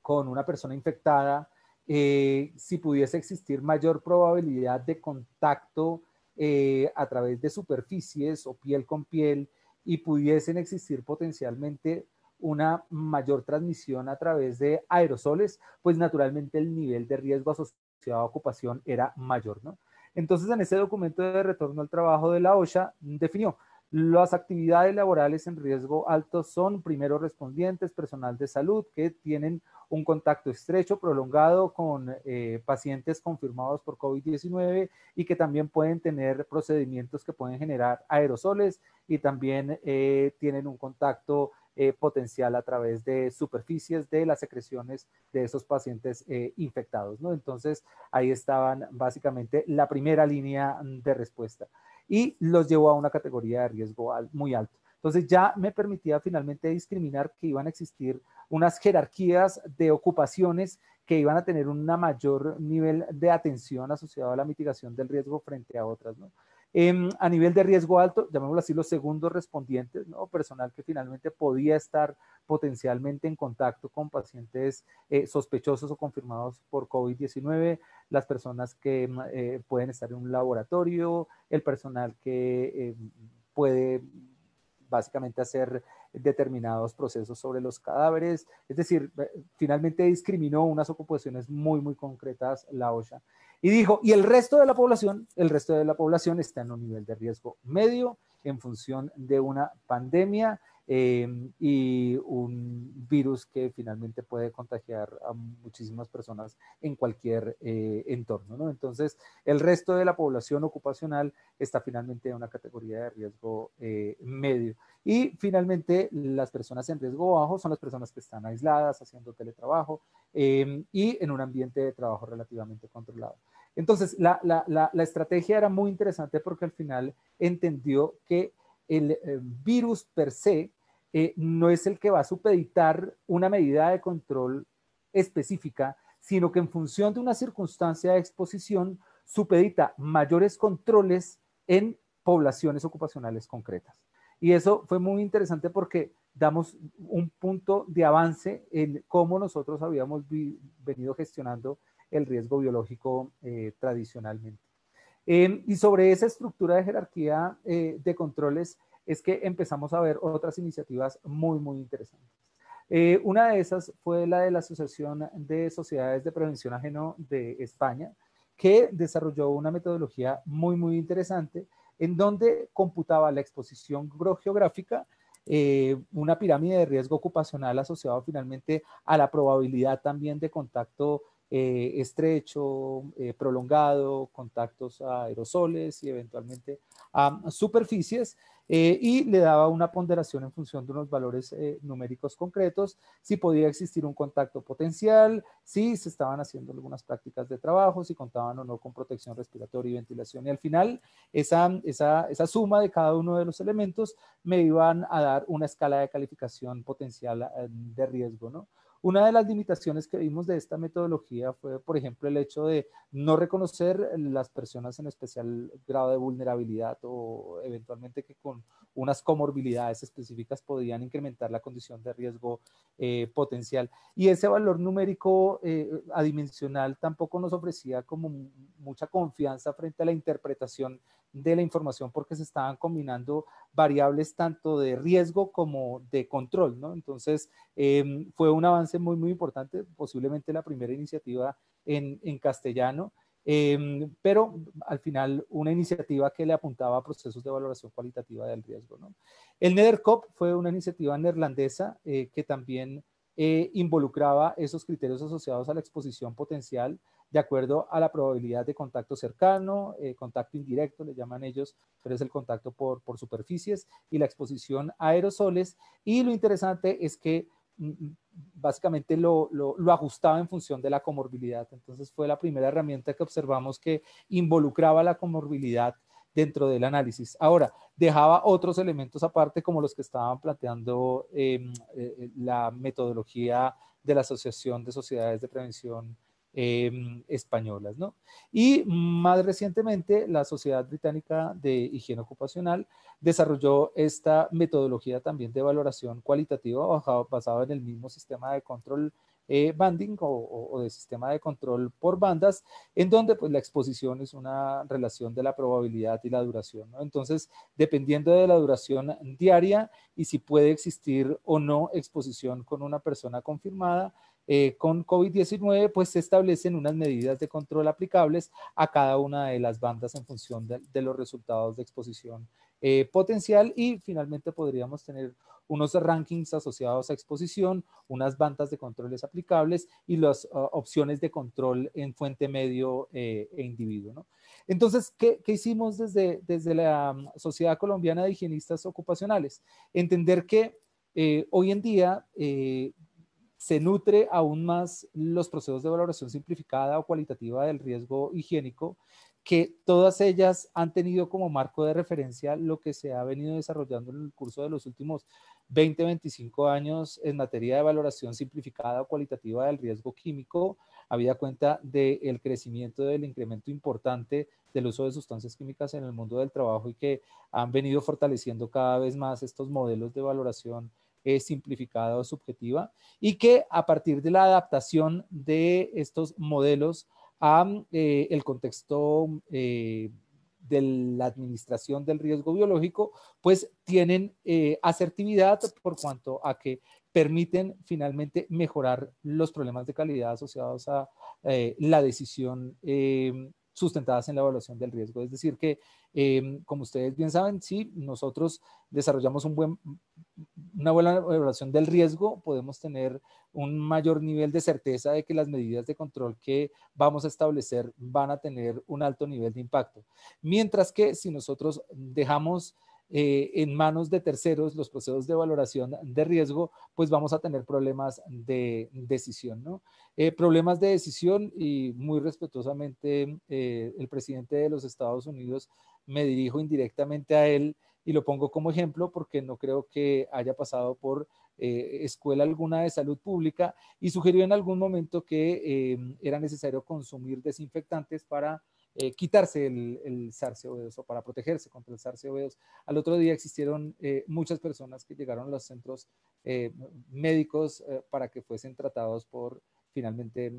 con una persona infectada eh, si pudiese existir mayor probabilidad de contacto eh, a través de superficies o piel con piel y pudiesen existir potencialmente una mayor transmisión a través de aerosoles, pues naturalmente el nivel de riesgo asociado a ocupación era mayor, ¿no? Entonces, en ese documento de retorno al trabajo de la OSHA definió las actividades laborales en riesgo alto son primero respondientes, personal de salud que tienen un contacto estrecho, prolongado con eh, pacientes confirmados por COVID-19 y que también pueden tener procedimientos que pueden generar aerosoles y también eh, tienen un contacto eh, potencial a través de superficies de las secreciones de esos pacientes infectados. ¿no? Entonces, ahí estaban básicamente la primera línea de respuesta y los llevó a una categoría de riesgo muy alto. Entonces ya me permitía finalmente discriminar que iban a existir unas jerarquías de ocupaciones que iban a tener un mayor nivel de atención asociado a la mitigación del riesgo frente a otras. ¿no? Em, a nivel de riesgo alto, llamémoslo así, los segundos respondientes, ¿no? personal que finalmente podía estar potencialmente en contacto con pacientes eh, sospechosos o confirmados por COVID-19, las personas que mm, eh, pueden estar en un laboratorio, el personal que eh, puede básicamente hacer determinados procesos sobre los cadáveres. Es decir, finalmente discriminó unas ocupaciones muy, muy concretas la OSHA. Y dijo, y el resto de la población, el resto de la población está en un nivel de riesgo medio en función de una pandemia eh, y un virus que finalmente puede contagiar a muchísimas personas en cualquier eh, entorno. ¿no? Entonces, el resto de la población ocupacional está finalmente en una categoría de riesgo eh, medio. Y finalmente, las personas en riesgo bajo son las personas que están aisladas, haciendo teletrabajo y en un ambiente de trabajo relativamente controlado. Entonces, la, la, la, estrategia era muy interesante porque al final entendió que el eh, virus per se eh, no es el que va a supeditar una medida de control específica, sino que en función de una circunstancia de exposición supedita mayores controles en poblaciones ocupacionales concretas. Y eso fue muy interesante porque damos un punto de avance en cómo nosotros habíamos venido gestionando el riesgo biológico eh, tradicionalmente. Em, y sobre esa estructura de jerarquía eh, de controles es que empezamos a ver otras iniciativas muy, muy interesantes. Eh, una de esas fue la de la Asociación de Sociedades de Prevención Ajeno de España, que desarrolló una metodología muy, muy interesante en donde computaba la exposición geográfica, eh, una pirámide de riesgo ocupacional asociado finalmente a la probabilidad también de contacto eh, estrecho, eh, prolongado, contactos a aerosoles y eventualmente a superficies eh, y le daba una ponderación en función de unos valores numéricos concretos, si podía existir un contacto potencial, si se estaban haciendo algunas prácticas de trabajo, si contaban o no con protección respiratoria y ventilación. Y al final, esa, esa, esa suma de cada uno de los elementos me iban a dar una escala de calificación potencial de riesgo, ¿no? Una de las limitaciones que vimos de esta metodología fue, por ejemplo, el hecho de no reconocer las personas en especial grado de vulnerabilidad o eventualmente que con unas comorbilidades específicas podían incrementar la condición de riesgo eh, potencial. Y ese valor numérico eh, adimensional tampoco nos ofrecía como mucha confianza frente a la interpretación de la información porque se estaban combinando variables tanto de riesgo como de control, ¿no? Entonces, em, fue un avance muy, muy importante, posiblemente la primera iniciativa en, en castellano, em, pero al final una iniciativa que le apuntaba a procesos de valoración cualitativa del riesgo, ¿no? El NEDERCOP fue una iniciativa neerlandesa eh, que también eh, involucraba esos criterios asociados a la exposición potencial de acuerdo a la probabilidad de contacto cercano, eh, contacto indirecto, le llaman ellos, pero es el contacto por, por superficies y la exposición a aerosoles. Y lo interesante es que mm, mm, básicamente lo, lo, ajustaba en función de la comorbilidad. Entonces fue la primera herramienta que observamos que involucraba la comorbilidad dentro del análisis. Ahora, dejaba otros elementos aparte como los que estaban planteando em, eh, la metodología de la Asociación de Sociedades de Prevención Em, españolas. ¿no? Y más recientemente, la Sociedad Británica de Higiene Ocupacional desarrolló esta metodología también de valoración cualitativa basada en el mismo sistema de control eh, banding o, de sistema de control por bandas, en donde pues la exposición es una relación de la probabilidad y la duración. Entonces, dependiendo de la duración diaria y si puede existir o no exposición con una persona confirmada, eh, con COVID-19, pues se establecen unas medidas de control aplicables a cada una de las bandas en función de, los resultados de exposición eh, potencial y finalmente podríamos tener unos rankings asociados a exposición, unas bandas de controles aplicables y las opciones de control en fuente medio eh, e individuo. Entonces, ¿qué, ¿qué, hicimos desde, desde la um, Sociedad Colombiana de Higienistas Ocupacionales? Entender que hoy en día se nutre aún más los procesos de valoración simplificada o cualitativa del riesgo higiénico, que todas ellas han tenido como marco de referencia lo que se ha venido desarrollando en el curso de los últimos 20, 25 años en materia de valoración simplificada o cualitativa del riesgo químico, había cuenta del crecimiento del incremento importante del uso de sustancias químicas en el mundo del trabajo y que han venido fortaleciendo cada vez más estos modelos de valoración es simplificada o subjetiva y que a partir de la adaptación de estos modelos a eh, el contexto eh, de la administración del riesgo biológico, pues tienen eh, asertividad por cuanto a que permiten finalmente mejorar los problemas de calidad asociados a la decisión sustentadas en la evaluación del riesgo. Es decir, que, como ustedes bien saben, si nosotros desarrollamos buen una buena evaluación del riesgo, podemos tener un mayor nivel de certeza de que las medidas de control que vamos a establecer van a tener un alto nivel de impacto. Mientras que si nosotros dejamos eh, en manos de terceros los procesos de valoración de riesgo, pues vamos a tener problemas de decisión, ¿no? Eh, problemas de decisión y muy respetuosamente eh, el presidente de los Estados Unidos me dirijo indirectamente a él y lo pongo como ejemplo porque no creo que haya pasado por escuela alguna de salud pública y sugirió en algún momento que era necesario consumir desinfectantes para eh, quitarse el, el SARS-CoV-2 o para protegerse contra el SARS-CoV-2. Al otro día existieron eh, muchas personas que llegaron a los centros eh, médicos para que fuesen tratados por finalmente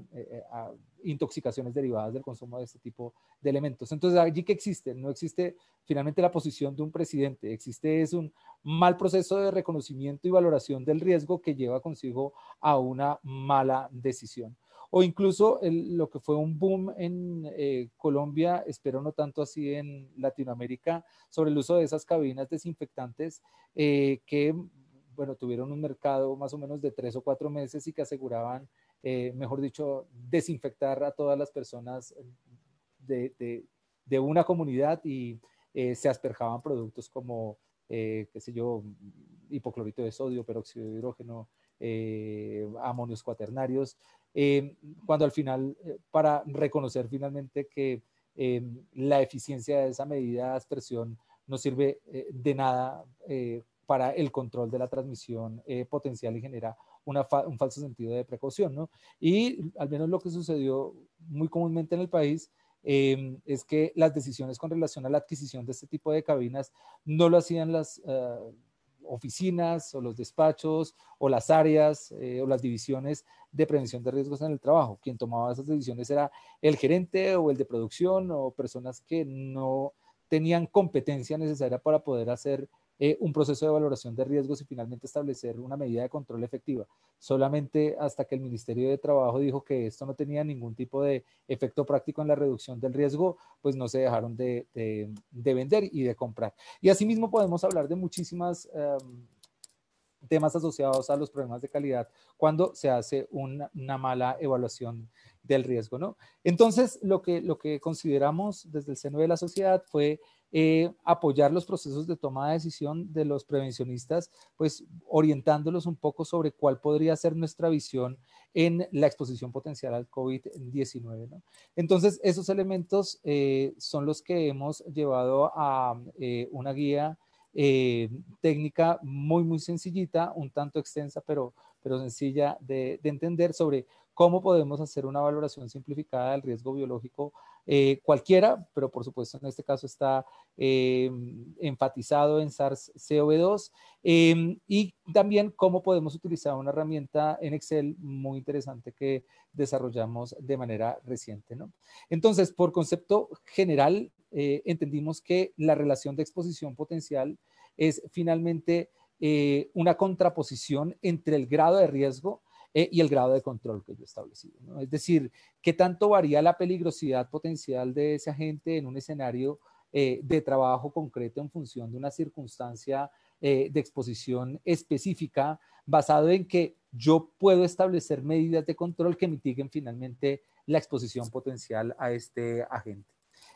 intoxicaciones derivadas del consumo de este tipo de elementos. Entonces, allí que existe, no existe finalmente la posición de un presidente, existe es un mal proceso de reconocimiento y valoración del riesgo que lleva consigo a una mala decisión o incluso lo que fue un boom en eh, Colombia, espero no tanto así en Latinoamérica, sobre el uso de esas cabinas desinfectantes eh, que, bueno, tuvieron un mercado más o menos de tres o cuatro meses y que aseguraban, eh, mejor dicho, desinfectar a todas las personas de, de una comunidad y se asperjaban productos como, qué sé yo, hipoclorito de sodio, peróxido de hidrógeno, amonios cuaternarios, eh, cuando al final, eh, para reconocer finalmente que eh, la eficiencia de esa medida de aspersión no sirve de nada para el control de la transmisión potencial y genera un falso sentido de precaución, ¿no? Y al menos lo que sucedió muy comúnmente en el país es que las decisiones con relación a la adquisición de este tipo de cabinas no lo hacían las oficinas o los despachos o las áreas eh, o las divisiones de prevención de riesgos en el trabajo. Quien tomaba esas decisiones era el gerente o el de producción o personas que no tenían competencia necesaria para poder hacer eh, un proceso de valoración de riesgos y finalmente establecer una medida de control efectiva. Solamente hasta que el Ministerio de Trabajo dijo que esto no tenía ningún tipo de efecto práctico en la reducción del riesgo, pues no se dejaron de, vender y de comprar. Y asimismo podemos hablar de muchísimas... Em, temas asociados a los problemas de calidad cuando se hace una, una, mala evaluación del riesgo, ¿no? Entonces, lo que, lo que consideramos desde el seno de la sociedad fue eh, apoyar los procesos de toma de decisión de los prevencionistas, pues orientándolos un poco sobre cuál podría ser nuestra visión en la exposición potencial al COVID-19. ¿no? Entonces, esos elementos eh, son los que hemos llevado a eh, una guía técnica muy, muy sencillita, un tanto extensa, pero, pero sencilla de, de entender sobre cómo podemos hacer una valoración simplificada del riesgo biológico eh, cualquiera, pero por supuesto en este caso está eh, enfatizado en SARS-CoV-2 em, y también cómo podemos utilizar una herramienta en Excel muy interesante que desarrollamos de manera reciente. ¿no? Entonces, por concepto general, eh, entendimos que la relación de exposición potencial es finalmente una contraposición entre el grado de riesgo eh, y el grado de control que yo he establecido. Es decir, qué tanto varía la peligrosidad potencial de ese agente en un escenario eh, de trabajo concreto en función de una circunstancia eh, de exposición específica basado en que yo puedo establecer medidas de control que mitiguen finalmente la exposición potencial a este agente.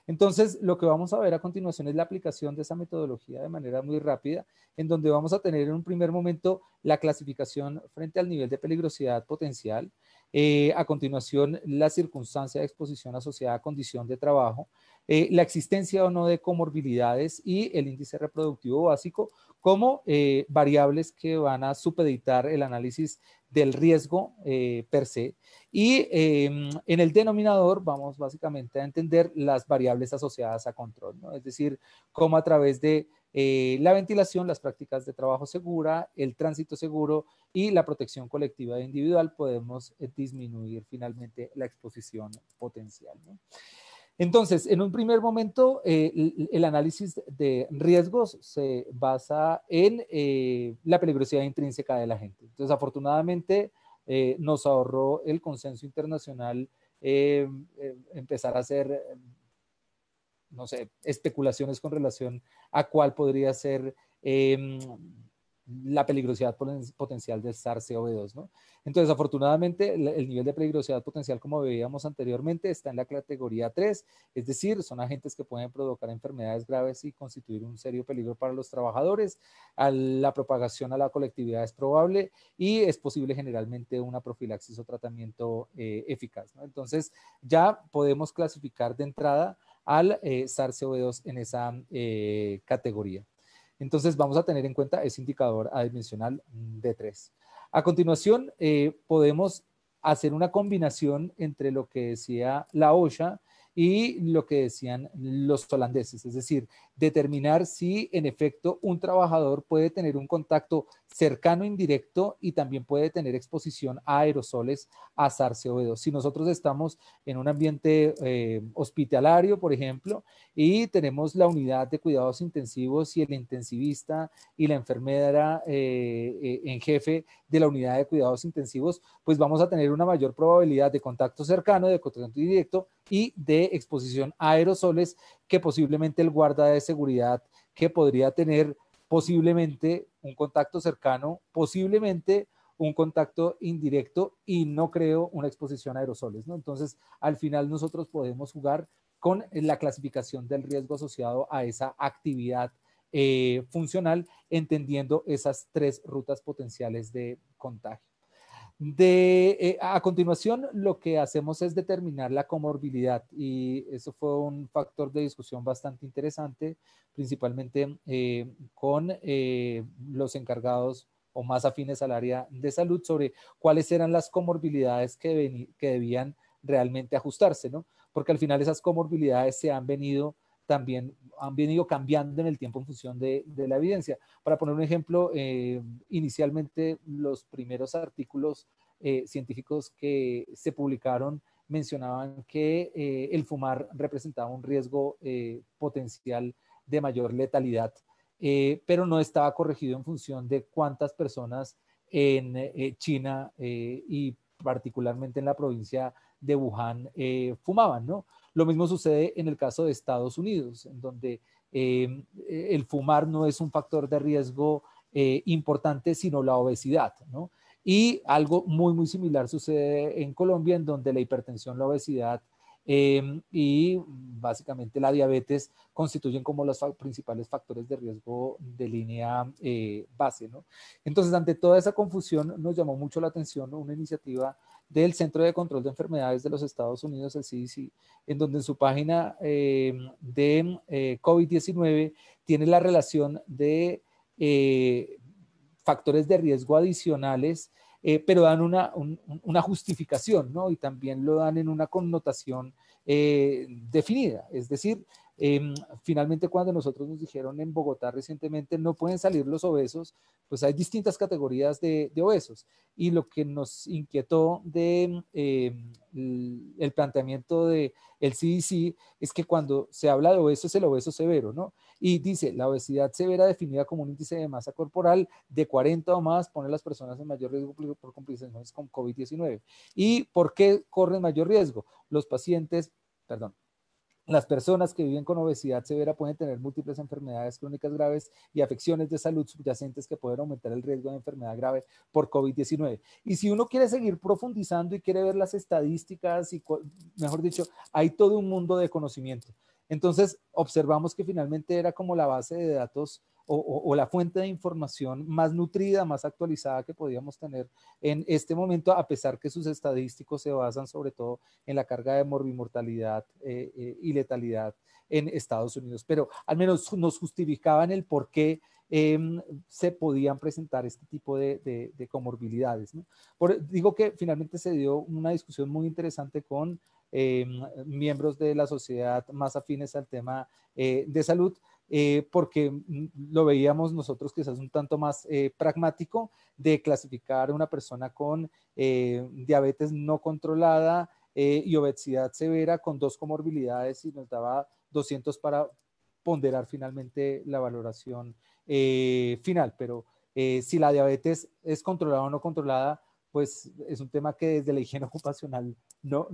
Entonces, lo que vamos a ver a continuación es la aplicación de esa metodología de manera muy rápida, en donde vamos a tener en un primer momento la clasificación frente al nivel de peligrosidad potencial, eh, a continuación la circunstancia de exposición asociada a condición de trabajo, eh, la existencia o no de comorbilidades y el índice reproductivo básico como eh, variables que van a supeditar el análisis del riesgo eh, per se. Y em, en el denominador vamos básicamente a entender las variables asociadas a control, ¿no? es decir, cómo a través de eh, la ventilación, las prácticas de trabajo segura, el tránsito seguro y la protección colectiva e individual podemos eh, disminuir finalmente la exposición potencial. ¿no? Entonces, en un primer momento, eh, el, análisis de riesgos se basa en eh, la peligrosidad intrínseca de la gente. Entonces, afortunadamente, eh, nos ahorró el consenso internacional empezar a hacer, no sé, especulaciones con relación a cuál podría ser la peligrosidad potencial del SARS-CoV-2. ¿no? Entonces, afortunadamente, el nivel de peligrosidad potencial, como veíamos anteriormente, está en la categoría 3, es decir, son agentes que pueden provocar enfermedades graves y constituir un serio peligro para los trabajadores. la propagación a la colectividad es probable y es posible generalmente una profilaxis o tratamiento eh, eficaz. Entonces, ya podemos clasificar de entrada al eh, SARS-CoV-2 en esa eh, categoría. Entonces vamos a tener en cuenta ese indicador adimensional de 3. A continuación, eh, podemos hacer una combinación entre lo que decía la OSHA y lo que decían los holandeses, es decir, determinar si en efecto un trabajador puede tener un contacto cercano indirecto y también puede tener exposición a aerosoles a SARS-CoV-2. Si nosotros estamos en un ambiente eh, hospitalario, por ejemplo, y tenemos la unidad de cuidados intensivos y el intensivista y la enfermera eh, eh, en jefe de la unidad de cuidados intensivos, pues vamos a tener una mayor probabilidad de contacto cercano, de contacto indirecto y de exposición a aerosoles que posiblemente el guarda de seguridad que podría tener posiblemente un contacto cercano, posiblemente un contacto indirecto y no creo una exposición a aerosoles. ¿no? Entonces, al final nosotros podemos jugar con la clasificación del riesgo asociado a esa actividad eh, funcional, entendiendo esas tres rutas potenciales de contagio. De, eh, a continuación, lo que hacemos es determinar la comorbilidad y eso fue un factor de discusión bastante interesante, principalmente eh, con eh, los encargados o más afines al área de salud sobre cuáles eran las comorbilidades que, que debían realmente ajustarse, ¿no? Porque al final esas comorbilidades se han venido también han venido cambiando en el tiempo en función de, la evidencia. Para poner un ejemplo, eh, inicialmente los primeros artículos eh, científicos que se publicaron mencionaban que eh, el fumar representaba un riesgo potencial de mayor letalidad, pero no estaba corregido en función de cuántas personas en China y particularmente en la provincia de Wuhan fumaban, ¿no? Lo mismo sucede en el caso de Estados Unidos, en donde em, el fumar no es un factor de riesgo eh, importante, sino la obesidad, ¿no? Y algo muy, muy similar sucede en Colombia, en donde la hipertensión, la obesidad em, y básicamente la diabetes constituyen como los principales factores de riesgo de línea eh, base. ¿no? Entonces, ante toda esa confusión, nos llamó mucho la atención una iniciativa del Centro de Control de Enfermedades de los Estados Unidos, el CDC, en donde en su página eh, de eh, COVID-19 tiene la relación de eh, factores de riesgo adicionales, pero dan una, una, justificación, ¿no? Y también lo dan en una connotación definida, es decir, Em, finalmente, cuando nosotros nos dijeron en Bogotá recientemente no pueden salir los obesos, pues hay distintas categorías de, obesos. Y lo que nos inquietó de em, el planteamiento del el CDC es que cuando se habla de obeso es el obeso severo, ¿no? Y dice, la obesidad severa definida como un índice de masa corporal de 40 o más pone a las personas en mayor riesgo por complicaciones con COVID-19. ¿Y por qué corren mayor riesgo? Los pacientes, perdón, las personas que viven con obesidad severa pueden tener múltiples enfermedades crónicas graves y afecciones de salud subyacentes que pueden aumentar el riesgo de enfermedad grave por COVID-19. Y si uno quiere seguir profundizando y quiere ver las estadísticas, y mejor dicho, hay todo un mundo de conocimiento. Entonces, observamos que finalmente era como la base de datos o, la fuente de información más nutrida, más actualizada que podíamos tener en este momento, a pesar que sus estadísticos se basan sobre todo en la carga de morbimortalidad eh, eh, y letalidad en Estados Unidos. Pero al menos nos justificaban el por qué em, se podían presentar este tipo de, comorbilidades. digo que finalmente se dio una discusión muy interesante con em, miembros de la sociedad más afines al tema eh, de salud, eh, porque mm, lo veíamos nosotros quizás un tanto más eh, pragmático de clasificar a una persona con eh, diabetes no controlada y obesidad severa con dos comorbilidades y nos daba 200 para ponderar finalmente la valoración final. Pero si la diabetes es controlada o no controlada, pues es un tema que desde la higiene ocupacional no,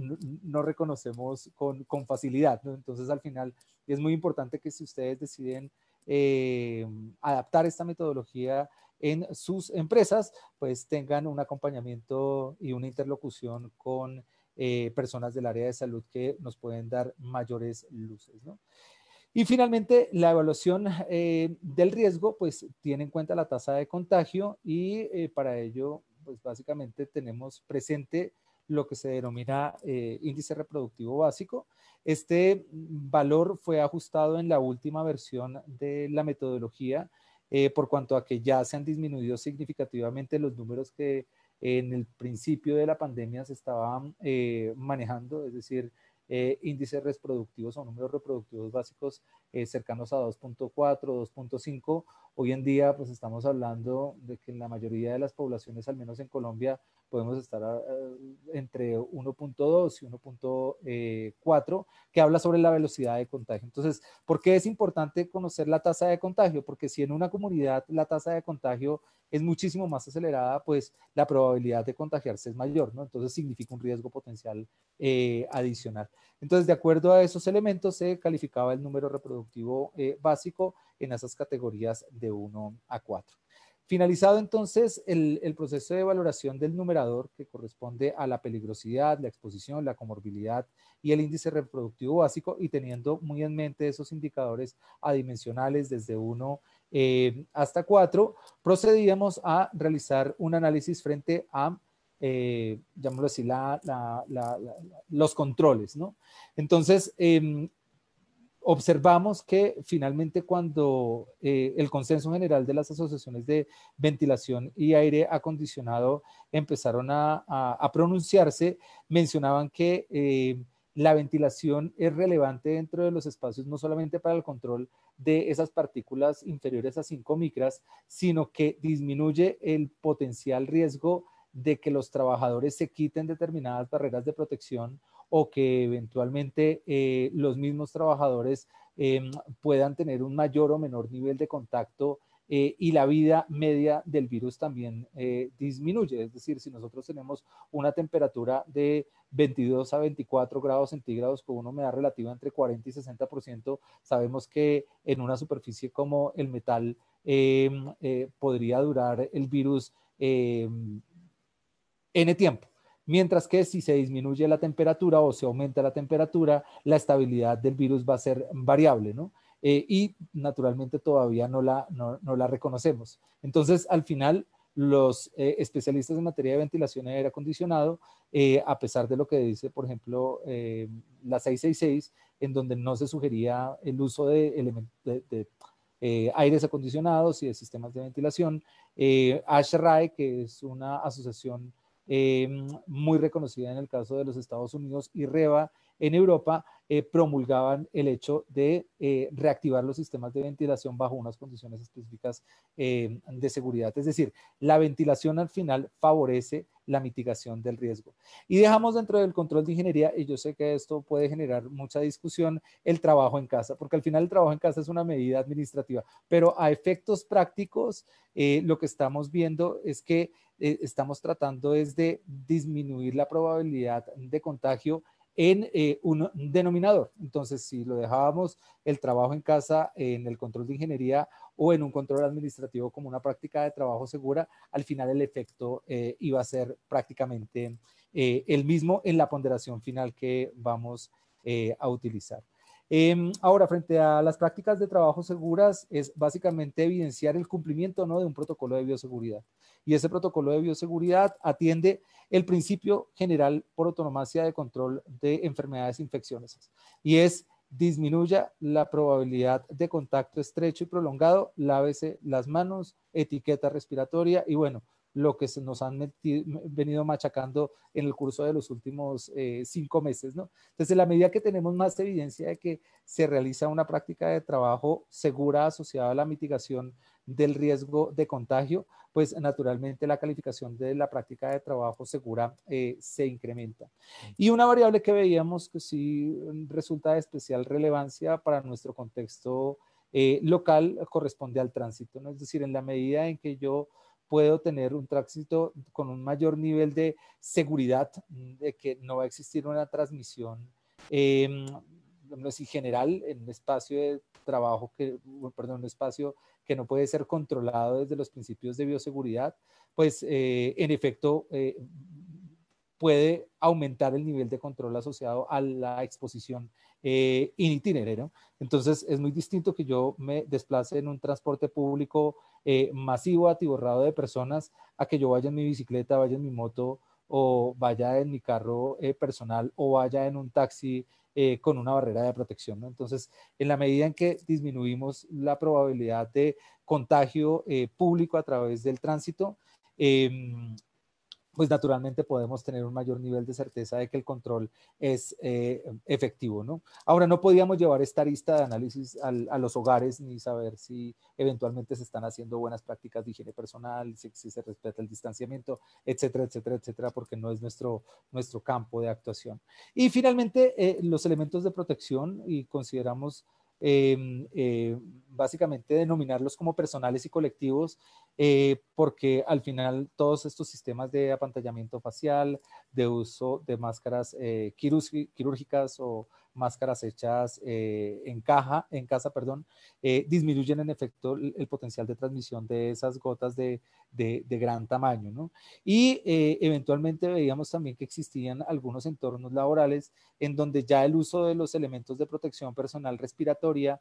no, reconocemos con, con facilidad. Entonces, al final, es muy importante que si ustedes deciden eh, adaptar esta metodología en sus empresas, pues tengan un acompañamiento y una interlocución con eh, personas del área de salud que nos pueden dar mayores luces. Y finalmente, la evaluación eh, del riesgo, pues tiene en cuenta la tasa de contagio y para ello pues básicamente tenemos presente lo que se denomina eh, índice reproductivo básico. Este valor fue ajustado en la última versión de la metodología por cuanto a que ya se han disminuido significativamente los números que en el principio de la pandemia se estaban manejando, es decir, eh, índices reproductivos o números reproductivos básicos eh, cercanos a 2.4, 2.5. Hoy en día, pues estamos hablando de que en la mayoría de las poblaciones, al menos en Colombia, podemos estar eh, entre 1.2 y 1.4, que habla sobre la velocidad de contagio. Entonces, ¿por qué es importante conocer la tasa de contagio? Porque si en una comunidad la tasa de contagio es muchísimo más acelerada, pues la probabilidad de contagiarse es mayor, ¿no? Entonces significa un riesgo potencial eh, adicional. Entonces, de acuerdo a esos elementos, se calificaba el número reproductivo eh, básico en esas categorías de 1 a 4. Finalizado entonces el, proceso de valoración del numerador que corresponde a la peligrosidad, la exposición, la comorbilidad y el índice reproductivo básico y teniendo muy en mente esos indicadores adimensionales desde 1 eh, hasta cuatro, procedíamos a realizar un análisis frente a, eh, llamémoslo así, los controles, ¿no? Entonces, em, observamos que finalmente cuando eh, el consenso general de las asociaciones de ventilación y aire acondicionado empezaron a pronunciarse, mencionaban que eh, la ventilación es relevante dentro de los espacios, no solamente para el control de esas partículas inferiores a 5 micras, sino que disminuye el potencial riesgo de que los trabajadores se quiten determinadas barreras de protección o que eventualmente eh, los mismos trabajadores em, puedan tener un mayor o menor nivel de contacto eh, y la vida media del virus también eh, disminuye. Es decir, si nosotros tenemos una temperatura de 22 a 24 grados centígrados con una humedad relativa entre 40 y 60%, sabemos que en una superficie como el metal em, podría durar el virus em, N tiempo. Mientras que si se disminuye la temperatura o se aumenta la temperatura, la estabilidad del virus va a ser variable, ¿no? Eh, y naturalmente todavía no la, no, la reconocemos. Entonces, al final, los eh, especialistas en materia de ventilación y aire acondicionado, eh, a pesar de lo que dice, por ejemplo, la 666, en donde no se sugería el uso de, de, aires acondicionados y de sistemas de ventilación, ASHRAE, que es una asociación muy reconocida en el caso de los Estados Unidos, y REVA en Europa, eh, promulgaban el hecho de eh, reactivar los sistemas de ventilación bajo unas condiciones específicas eh, de seguridad. Es decir, la ventilación al final favorece la mitigación del riesgo. Y dejamos dentro del control de ingeniería, y yo sé que esto puede generar mucha discusión, el trabajo en casa, porque al final el trabajo en casa es una medida administrativa, pero a efectos prácticos, lo que estamos viendo es que estamos tratando es de disminuir la probabilidad de contagio en eh, un denominador. Entonces, si lo dejábamos el trabajo en casa en el control de ingeniería o en un control administrativo como una práctica de trabajo segura, al final el efecto eh, iba a ser prácticamente eh, el mismo en la ponderación final que vamos a utilizar. Em, ahora, frente a las prácticas de trabajo seguras, es básicamente evidenciar el cumplimiento ¿no? de un protocolo de bioseguridad y ese protocolo de bioseguridad atiende el principio general por autonomacia de control de enfermedades infecciosas y es disminuya la probabilidad de contacto estrecho y prolongado, lávese las manos, etiqueta respiratoria y bueno, lo que se nos han venido machacando en el curso de los últimos eh, cinco meses, ¿no? Entonces, en la medida que tenemos más evidencia de que se realiza una práctica de trabajo segura asociada a la mitigación del riesgo de contagio, pues naturalmente la calificación de la práctica de trabajo segura eh, se incrementa. Y una variable que veíamos que sí resulta de especial relevancia para nuestro contexto eh, local corresponde al tránsito, ¿no? Es decir, en la medida en que yo puedo tener un tránsito con un mayor nivel de seguridad, de que no va a existir una transmisión eh, general en un espacio de trabajo, que, perdón, un espacio que no puede ser controlado desde los principios de bioseguridad, pues eh, en efecto eh, puede aumentar el nivel de control asociado a la exposición eh, in itinerario. Entonces es muy distinto que yo me desplace en un transporte público masivo, atiborrado de personas, a que yo vaya en mi bicicleta, vaya en mi moto o vaya en mi carro eh, personal o vaya en un taxi eh, con una barrera de protección. Entonces, en la medida en que disminuimos la probabilidad de contagio eh, público a través del tránsito, em, pues naturalmente podemos tener un mayor nivel de certeza de que el control es eh, efectivo, ¿no? Ahora, no podíamos llevar esta lista de análisis a los hogares ni saber si eventualmente se están haciendo buenas prácticas de higiene personal, si, se respeta el distanciamiento, etcétera, etcétera, etcétera, porque no es nuestro, nuestro campo de actuación. Y finalmente, eh, los elementos de protección y consideramos Em, eh, básicamente denominarlos como personales y colectivos, eh, porque al final todos estos sistemas de apantallamiento facial, de uso de máscaras eh, quirúrgicas o máscaras hechas eh, en caja, en casa, perdón, eh, disminuyen en efecto el, potencial de transmisión de esas gotas de, de, gran tamaño, ¿no? Y eventualmente veíamos también que existían algunos entornos laborales en donde ya el uso de los elementos de protección personal respiratoria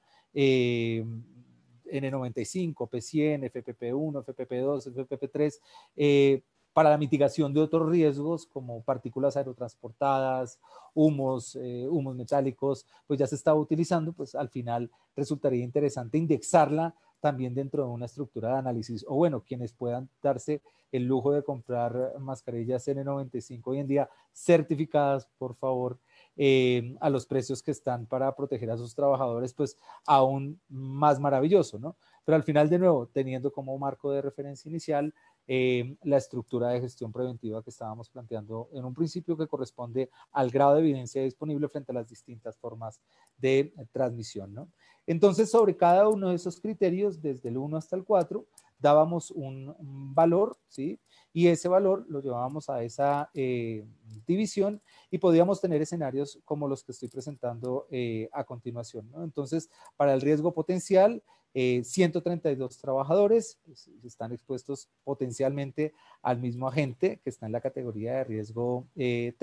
N95, P100, FPP1, FPP2, FPP3, para la mitigación de otros riesgos como partículas aerotransportadas, humos, eh, humos metálicos, pues ya se estaba utilizando, pues al final resultaría interesante indexarla también dentro de una estructura de análisis. O bueno, quienes puedan darse el lujo de comprar mascarillas N95 hoy en día certificadas, por favor, eh, a los precios que están para proteger a sus trabajadores, pues aún más maravilloso, ¿no? Pero al final, de nuevo, teniendo como marco de referencia inicial eh, la estructura de gestión preventiva que estábamos planteando en un principio que corresponde al grado de evidencia disponible frente a las distintas formas de transmisión. ¿no? Entonces, sobre cada uno de esos criterios, desde el 1 hasta el 4, dábamos un, valor, ¿sí? Y ese valor lo llevábamos a esa eh, división y podíamos tener escenarios como los que estoy presentando eh, a continuación. Entonces, para el riesgo potencial, 132 eh, trabajadores están expuestos potencialmente al mismo agente que está en la categoría de riesgo 3.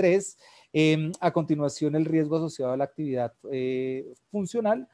Eh, em, a continuación, el riesgo asociado a la actividad funcional,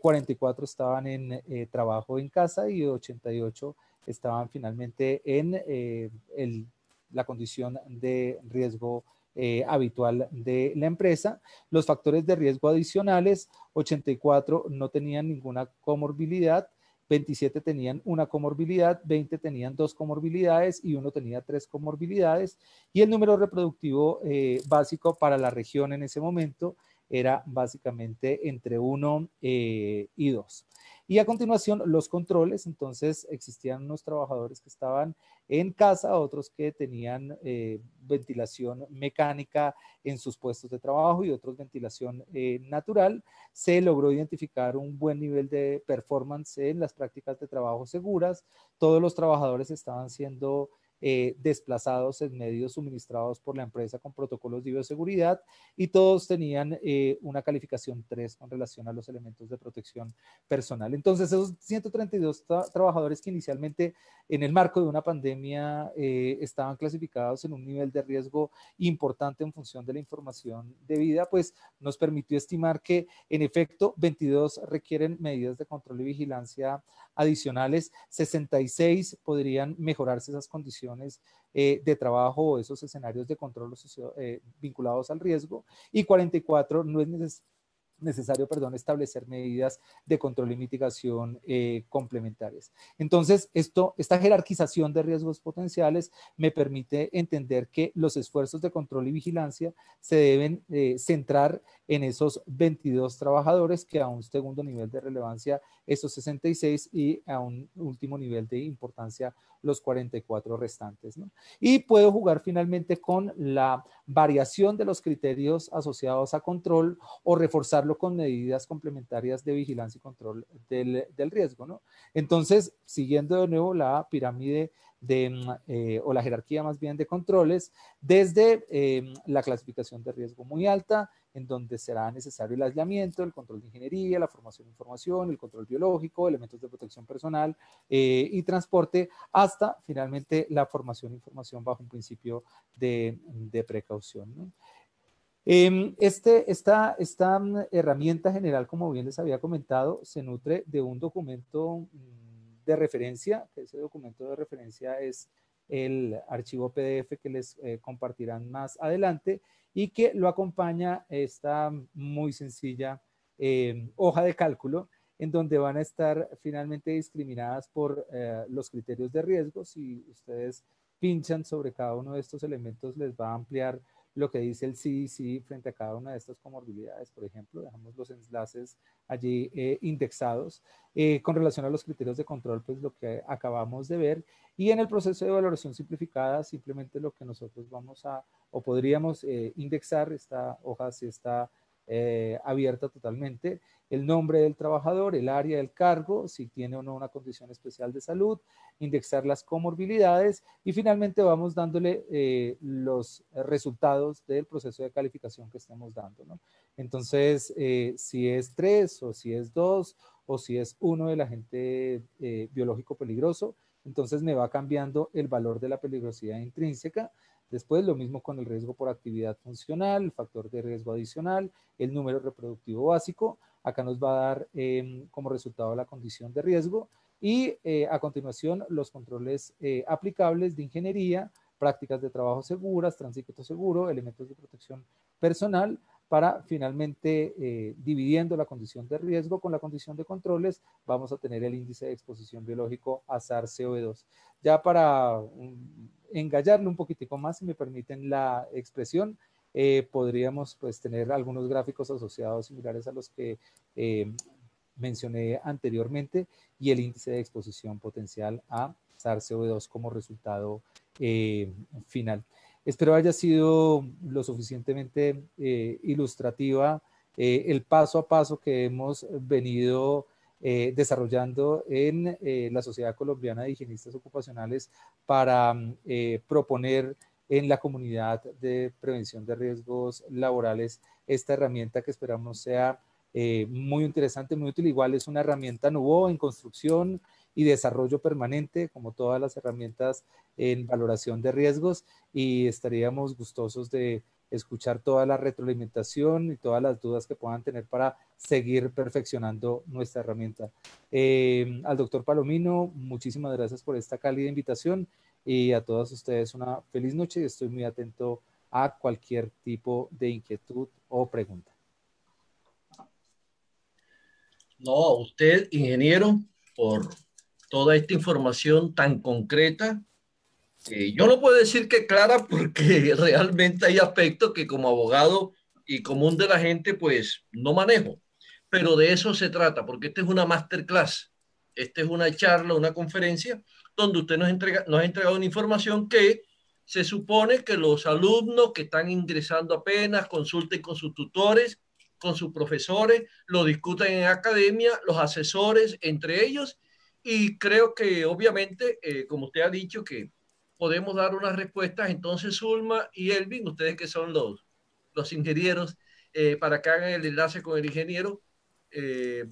44 estaban en trabajo en casa y 88 estaban finalmente en la condición de riesgo eh, habitual de la empresa. Los factores de riesgo adicionales, 84 no tenían ninguna comorbilidad, 27 tenían una comorbilidad, 20 tenían dos comorbilidades y uno tenía tres comorbilidades. Y el número reproductivo eh, básico para la región en ese momento era básicamente entre 1 eh, y 2. Y a continuación, los controles. Entonces, existían unos trabajadores que estaban en casa, otros que tenían eh, ventilación mecánica en sus puestos de trabajo y otros ventilación eh, natural. Se logró identificar un buen nivel de performance en las prácticas de trabajo seguras. Todos los trabajadores estaban siendo eh, desplazados en medios suministrados por la empresa con protocolos de bioseguridad y todos tenían eh, una calificación 3 con relación a los elementos de protección personal. Entonces, esos 132 trabajadores que inicialmente en el marco de una pandemia eh, estaban clasificados en un nivel de riesgo importante en función de la información debida, pues nos permitió estimar que en efecto 22 requieren medidas de control y vigilancia adicionales, 66 podrían mejorarse esas condiciones eh, de trabajo o esos escenarios de control eh, vinculados al riesgo y 44 no es necesario perdón, establecer medidas de control y mitigación eh, complementarias. Entonces, esto, esta jerarquización de riesgos potenciales me permite entender que los esfuerzos de control y vigilancia se deben eh, centrar en esos 22 trabajadores que a un segundo nivel de relevancia, esos 66 y a un último nivel de importancia, los 44 restantes. Y puedo jugar finalmente con la variación de los criterios asociados a control o con medidas complementarias de vigilancia y control del, riesgo. ¿no? Entonces, siguiendo de nuevo la pirámide de, mm, eh, o la jerarquía más bien de controles, desde eh, la clasificación de riesgo muy alta, en donde será necesario el aislamiento, el control de ingeniería, la formación de información, el control biológico, elementos de protección personal eh, y transporte, hasta finalmente la formación de información bajo un principio de, precaución. Em, este, esta, esta mm, herramienta general, como bien les había comentado, se nutre de un documento mm, de referencia, ese documento de referencia es el archivo PDF que les eh, compartirán más adelante y que lo acompaña esta muy sencilla eh, hoja de cálculo en donde van a estar finalmente discriminadas por eh, los criterios de riesgo. Si ustedes pinchan sobre cada uno de estos elementos, les va a ampliar lo que dice el CDC frente a cada una de estas comorbilidades, por ejemplo, dejamos los enlaces allí eh, indexados. Eh, con relación a los criterios de control, pues lo que acabamos de ver. Y en el proceso de valoración simplificada, simplemente lo que nosotros vamos a, o podríamos eh, indexar, esta hoja si está abierta totalmente, el nombre del trabajador, el área del cargo, si tiene o no una condición especial de salud, indexar las comorbilidades y finalmente vamos dándole eh, los resultados del proceso de calificación que estemos dando. Entonces, eh, si es 3 o si es 2 o si es 1 del agente eh, biológico peligroso, entonces me va cambiando el valor de la peligrosidad intrínseca Después lo mismo con el riesgo por actividad funcional, el factor de riesgo adicional, el número reproductivo básico. Acá nos va a dar em, como resultado la condición de riesgo y eh, a continuación los controles eh, aplicables de ingeniería, prácticas de trabajo seguras, tránsito seguro, elementos de protección personal, para finalmente, eh, dividiendo la condición de riesgo con la condición de controles, vamos a tener el índice de exposición biológico a SARS-CoV-2. Ya para engallarle un poquitico más, si me permiten la expresión, eh, podríamos pues tener algunos gráficos asociados similares a los que eh, mencioné anteriormente y el índice de exposición potencial a SARS-CoV-2 como resultado final. Espero haya sido lo suficientemente eh, ilustrativa eh, el paso a paso que hemos venido eh, desarrollando en la Sociedad Colombiana de Higienistas Ocupacionales para proponer en la comunidad de prevención de riesgos laborales esta herramienta que esperamos sea muy interesante, muy útil. Igual es una herramienta nueva en construcción, y desarrollo permanente, como todas las herramientas en valoración de riesgos, y estaríamos gustosos de escuchar toda la retroalimentación y todas las dudas que puedan tener para seguir perfeccionando nuestra herramienta. Eh, al doctor Palomino, muchísimas gracias por esta cálida invitación y a todos ustedes una feliz noche y estoy muy atento a cualquier tipo de inquietud o pregunta. No, usted, ingeniero, por toda esta información tan concreta. yo no puedo decir que clara porque realmente hay aspectos que como abogado y común de la gente pues no manejo. Pero de eso se trata, porque esta es una masterclass, esta es una charla, una conferencia donde usted nos, entrega, nos ha entregado una información que se supone que los alumnos que están ingresando apenas consulten con sus tutores, con sus profesores, lo discutan en academia, los asesores entre ellos y creo que obviamente, eh, como usted ha dicho, que podemos dar unas respuestas. Entonces, Zulma y Elvin, ustedes que son los, los ingenieros, eh, para que hagan el enlace con el ingeniero eh,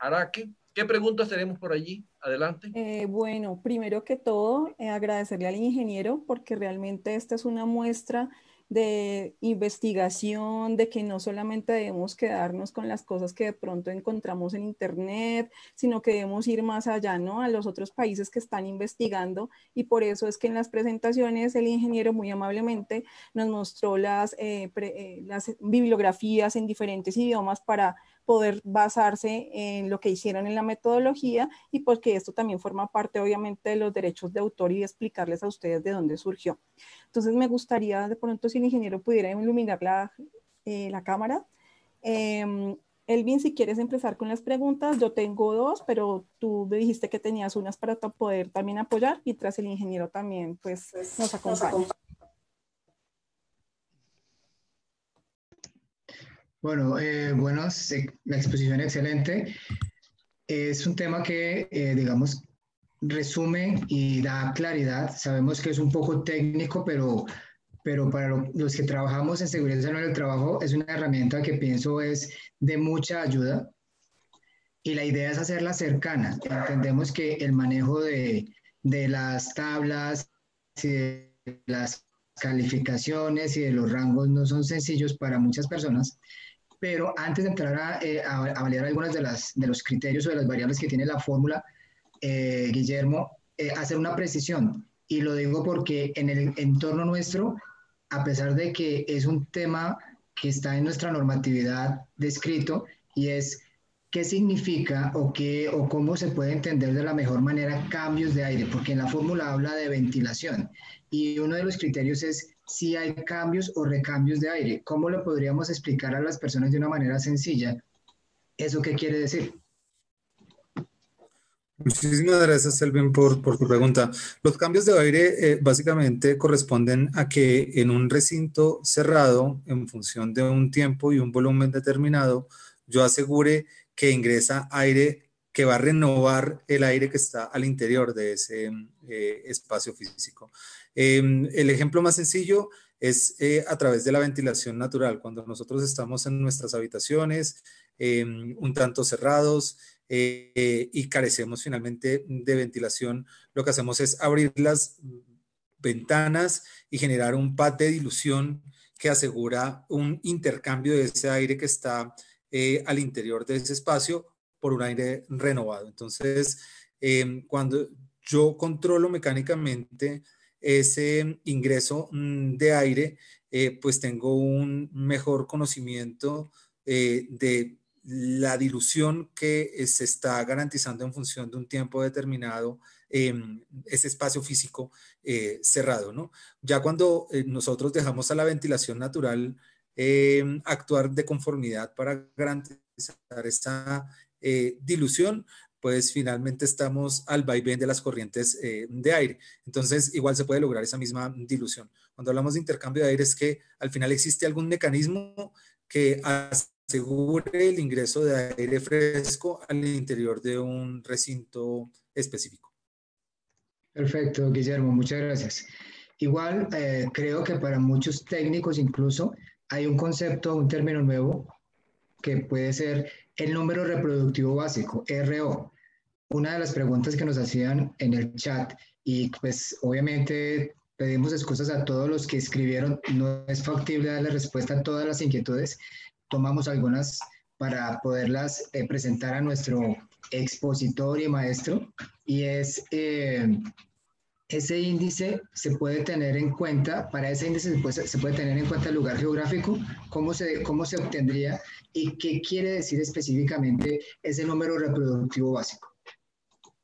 Araki. ¿Qué preguntas tenemos por allí? Adelante. Eh, bueno, primero que todo, agradecerle al ingeniero porque realmente esta es una muestra de investigación, de que no solamente debemos quedarnos con las cosas que de pronto encontramos en Internet, sino que debemos ir más allá, ¿no? A los otros países que están investigando y por eso es que en las presentaciones el ingeniero muy amablemente nos mostró las, eh, eh, las bibliografías en diferentes idiomas para poder basarse en lo que hicieron en la metodología y porque esto también forma parte obviamente de los derechos de autor y explicarles a ustedes de dónde surgió. Entonces me gustaría de pronto si el ingeniero pudiera iluminar la, eh, la cámara. Eh, Elvin, si quieres empezar con las preguntas, yo tengo dos, pero tú me dijiste que tenías unas para poder también apoyar, mientras el ingeniero también pues, nos acompaña. Bueno, eh, bueno, la exposición excelente. Es un tema que, eh, digamos, resume y da claridad. Sabemos que es un poco técnico, pero, pero para los que trabajamos en seguridad en el trabajo es una herramienta que pienso es de mucha ayuda. Y la idea es hacerla cercana. Entendemos que el manejo de, de las tablas y de las calificaciones y de los rangos no son sencillos para muchas personas pero antes de entrar a, eh, de, las, de los criterios o de las variables que tiene la fórmula, eh, Guillermo, eh, hacer una precisión. Y lo digo porque en el entorno nuestro, a pesar de que es un tema que está en nuestra normatividad descrito y es qué significa o, qué, o cómo se puede entender de la mejor manera cambios de aire, porque en la fórmula habla de ventilación y uno de los criterios es si hay cambios o recambios de aire. ¿Cómo lo podríamos explicar a las personas de una manera sencilla? ¿Eso qué quiere decir? Muchísimas gracias, Selvin, por, por tu pregunta. Los cambios de aire eh, básicamente corresponden a que en un recinto cerrado, en función de un tiempo y un volumen determinado, yo asegure que ingresa aire que va a renovar el aire que está al interior de ese eh, espacio físico. Em, el ejemplo más sencillo es eh, a través de la ventilación natural. Cuando nosotros estamos en nuestras habitaciones, em, un tanto cerrados, eh, y carecemos finalmente de ventilación, lo que hacemos es abrir las ventanas y generar un pad de dilución que asegura un intercambio de ese aire que está eh, al interior de ese espacio por un aire renovado. Entonces, em, cuando yo controlo mecánicamente ese ingreso mm, de aire, eh, pues tengo un mejor conocimiento de la dilución que eh, se está garantizando en función de un tiempo determinado en ese espacio físico eh, cerrado, ¿no? Ya cuando eh, nosotros dejamos a la ventilación natural em, actuar de conformidad para garantizar esa dilución, pues finalmente estamos al vaivén de las corrientes de aire. Entonces, igual se puede lograr esa misma dilución. Cuando hablamos de intercambio de aire es que al final existe algún mecanismo que asegure el ingreso de aire fresco al interior de un recinto específico. Perfecto, Guillermo, muchas gracias. Igual, eh, creo que para muchos técnicos incluso hay un concepto, un término nuevo que puede ser el número reproductivo básico, RO. Una de las preguntas que nos hacían en el chat y pues obviamente pedimos excusas a todos los que escribieron, no es factible darle respuesta a todas las inquietudes, tomamos algunas para poderlas eh, presentar a nuestro expositor y maestro, y es eh, ese índice se puede tener en cuenta, para ese índice se puede, se puede, tener en cuenta el lugar geográfico, cómo se, cómo se obtendría y qué quiere decir específicamente ese número reproductivo básico.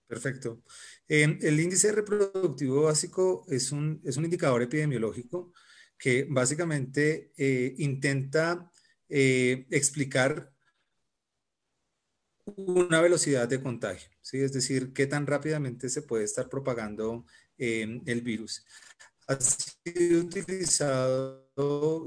Perfecto. Eh, el índice reproductivo básico es un, es un indicador epidemiológico que básicamente intenta eh, explicar una velocidad de contagio, ¿sí? es decir, qué tan rápidamente se puede estar propagando eh, el virus. Ha sido utilizado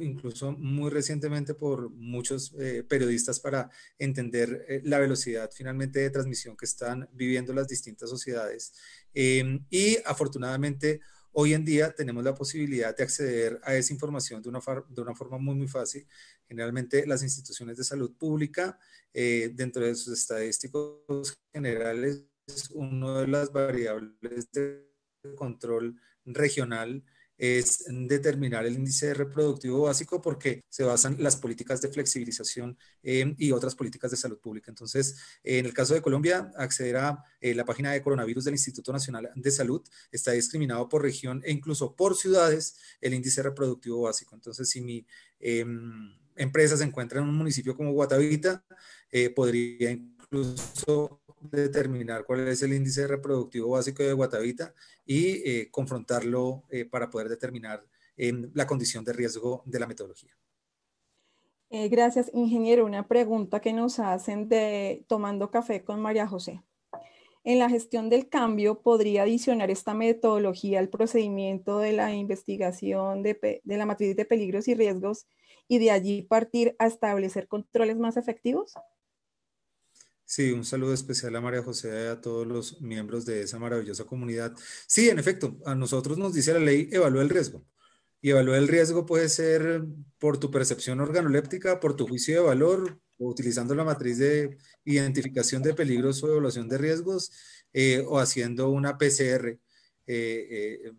incluso muy recientemente por muchos eh, periodistas para entender la velocidad finalmente de transmisión que están viviendo las distintas sociedades. y afortunadamente Hoy en día tenemos la posibilidad de acceder a esa información de una, de una forma muy, muy fácil. Generalmente las instituciones de salud pública, eh, dentro de sus estadísticos generales, una de las variables de control regional es determinar el índice reproductivo básico porque se basan las políticas de flexibilización eh, y otras políticas de salud pública. Entonces, en el caso de Colombia, acceder a eh, la página de coronavirus del Instituto Nacional de Salud está discriminado por región e incluso por ciudades el índice reproductivo básico. Entonces, si mi em, empresa se encuentra en un municipio como Guatavita, eh, podría incluso determinar cuál es el índice reproductivo básico de Guatavita y eh, confrontarlo eh, para poder determinar la condición de riesgo de la metodología. Eh, gracias, ingeniero. Una pregunta que nos hacen de Tomando Café con María José. En la gestión del cambio, ¿podría adicionar esta metodología al procedimiento de la investigación de, de la matriz de peligros y riesgos y de allí partir a establecer controles más efectivos? Sí, un saludo especial a María José y a todos los miembros de esa maravillosa comunidad. Sí, en efecto, a nosotros nos dice la ley, evalúa el riesgo. Y evalúa el riesgo puede ser por tu percepción organoléptica, por tu juicio de valor, utilizando la matriz de identificación de peligros o evaluación de riesgos, eh, o haciendo una PCR eh, eh,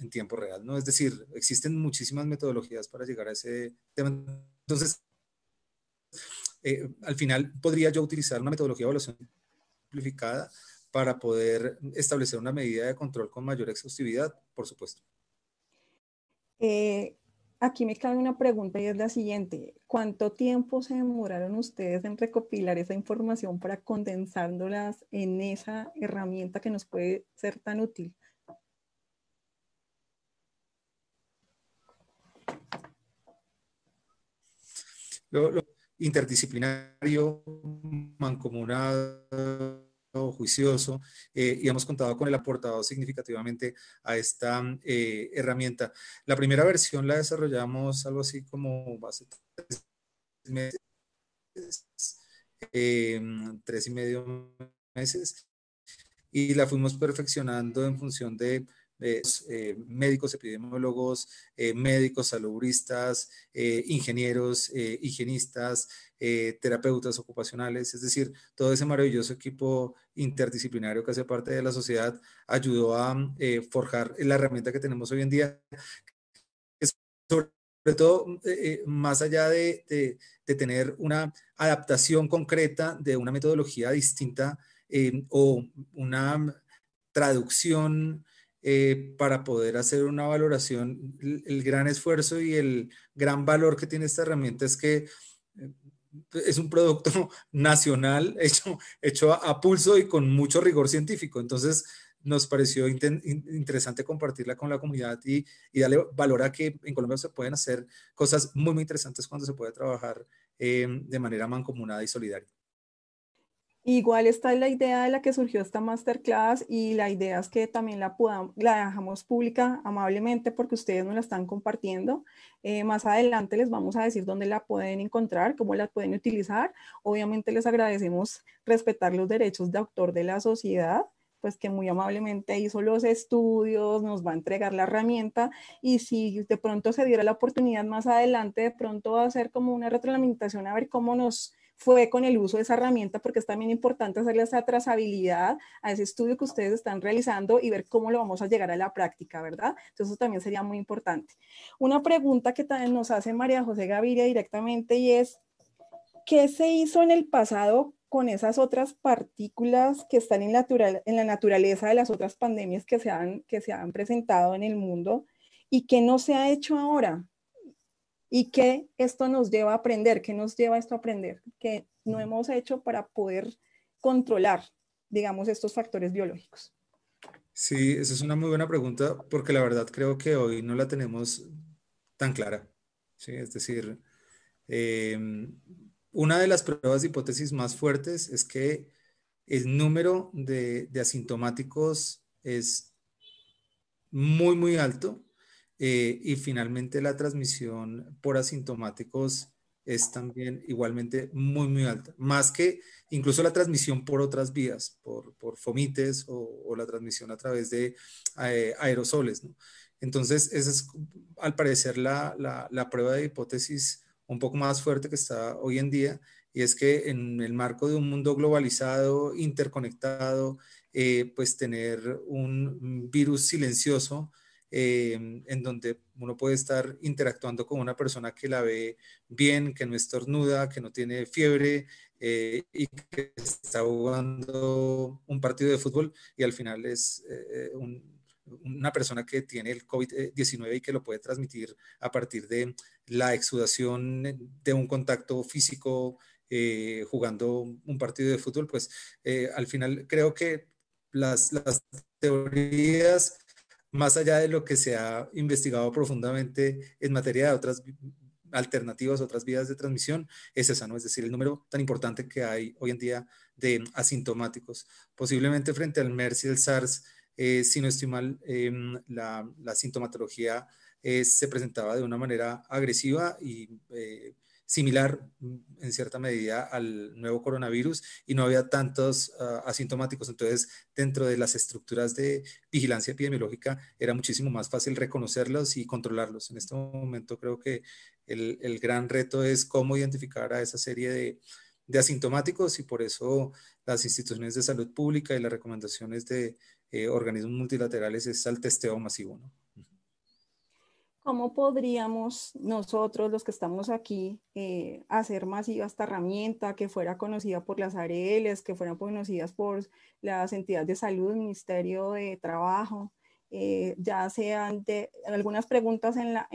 en tiempo real, ¿no? Es decir, existen muchísimas metodologías para llegar a ese tema. Entonces, eh, al final podría yo utilizar una metodología de evaluación simplificada para poder establecer una medida de control con mayor exhaustividad, por supuesto. Eh, aquí me cabe una pregunta y es la siguiente. ¿Cuánto tiempo se demoraron ustedes en recopilar esa información para condensándolas en esa herramienta que nos puede ser tan útil? lo, interdisciplinario, mancomunado, juicioso, eh, y hemos contado con el aportado significativamente a esta eh, herramienta. La primera versión la desarrollamos algo así como hace tres meses, em, tres y medio meses, y la fuimos perfeccionando en función de eh, médicos epidemiólogos, eh, médicos salubristas, eh, ingenieros, higienistas, terapeutas ocupacionales, es decir, todo ese maravilloso equipo interdisciplinario que hace parte de la sociedad ayudó a forjar la herramienta que tenemos hoy en día, sobre todo más allá de, de, tener una adaptación concreta de una metodología distinta o una traducción eh, para poder hacer una valoración. El, gran esfuerzo y el gran valor que tiene esta herramienta es que eh, es un producto nacional hecho, hecho a, pulso y con mucho rigor científico. Entonces, nos pareció interesante compartirla con la comunidad y, y, darle valor a que en Colombia se pueden hacer cosas muy, muy interesantes cuando se puede trabajar eh, de manera mancomunada y solidaria. Igual está la idea de la que surgió esta masterclass y la idea es que también la, podamos, la dejamos pública amablemente porque ustedes nos la están compartiendo. Eh, más adelante les vamos a decir dónde la pueden encontrar, cómo la pueden utilizar. Obviamente les agradecemos respetar los derechos de autor de la sociedad pues que muy amablemente hizo los estudios, nos va a entregar la herramienta y si de pronto se diera la oportunidad más adelante, de pronto va a ser como una retroalimentación a ver cómo nos fue con el uso de esa herramienta, porque es también importante hacerle esa trazabilidad a ese estudio que ustedes están realizando y ver cómo lo vamos a llegar a la práctica, ¿verdad? Entonces eso también sería muy importante. Una pregunta que también nos hace María José Gaviria directamente y es, ¿qué se hizo en el pasado con esas otras partículas que están en, natural, en la naturaleza de las otras pandemias que se, han, que se han presentado en el mundo y que no se ha hecho ahora? Y qué esto nos lleva a aprender, qué nos lleva esto a aprender, que no hemos hecho para poder controlar, digamos, estos factores biológicos. Sí, esa es una muy buena pregunta porque la verdad creo que hoy no la tenemos tan clara. ¿sí? Es decir, em, una de las pruebas de hipótesis más fuertes es que el número de, de asintomáticos es muy, muy alto eh, y finalmente la transmisión por asintomáticos es también igualmente muy, muy alta, más que incluso la transmisión por otras vías, por, por fomites o, la transmisión a través de eh, aerosoles. Entonces, esa es al parecer la, la, la, prueba de hipótesis un poco más fuerte que está hoy en día, y es que en el marco de un mundo globalizado, interconectado, eh, pues tener un virus silencioso, Em, en donde uno puede estar interactuando con una persona que la ve bien, que no estornuda, que no tiene fiebre eh, y que está jugando un partido de fútbol y al final es eh, una persona que tiene el COVID-19 y que lo puede transmitir a partir de la exudación de un contacto físico eh, jugando un partido de fútbol, pues al final creo que las, las teorías más allá de lo que se ha investigado profundamente en materia de otras alternativas, otras vías de transmisión, es esa, ¿no? Es decir, el número tan importante que hay hoy en día de asintomáticos. Posiblemente frente al MERS y el SARS, eh, si no estoy mal, em, la, la, sintomatología eh, se presentaba de una manera agresiva y eh, similar mm, en cierta medida al nuevo coronavirus y no había tantos ah, asintomáticos. Entonces, dentro de las estructuras de vigilancia epidemiológica era muchísimo más fácil reconocerlos y controlarlos. En este momento creo que el, el gran reto es cómo identificar a esa serie de, de, asintomáticos y por eso las instituciones de salud pública y las recomendaciones de eh, organismos multilaterales es al testeo masivo. ¿Cómo podríamos nosotros, los que estamos aquí, eh, hacer masiva esta herramienta que fuera conocida por las ARLs, que fueran conocidas por las entidades de salud, Ministerio de Trabajo? Eh, ya sean de algunas preguntas en, la,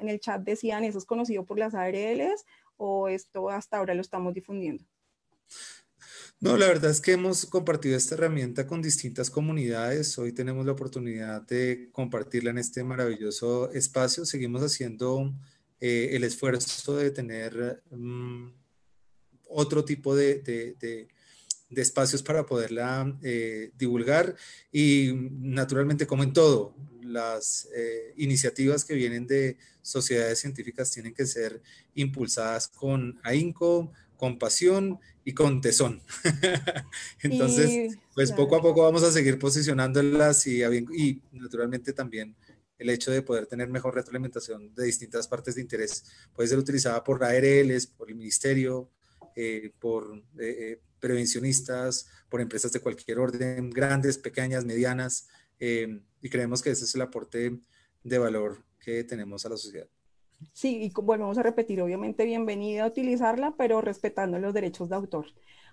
el chat decían, ¿eso es conocido por las ARLs o esto hasta ahora lo estamos difundiendo? No, la verdad es que hemos compartido esta herramienta con distintas comunidades. Hoy tenemos la oportunidad de compartirla en este maravilloso espacio. Seguimos haciendo eh, el esfuerzo de tener mm, otro tipo de, espacios para poderla eh, divulgar y naturalmente, como en todo, las eh, iniciativas que vienen de sociedades científicas tienen que ser impulsadas con ahínco, con pasión y con tesón. Entonces, pues poco a poco vamos a seguir posicionándolas y, y naturalmente también el hecho de poder tener mejor retroalimentación de distintas partes de interés puede ser utilizada por ARLs, por el ministerio, eh, por eh, eh, prevencionistas, por empresas de cualquier orden, grandes, pequeñas, medianas, y creemos que ese es el aporte de valor que tenemos a la sociedad. Sí, y volvemos a repetir, obviamente bienvenida a utilizarla, pero respetando los derechos de autor.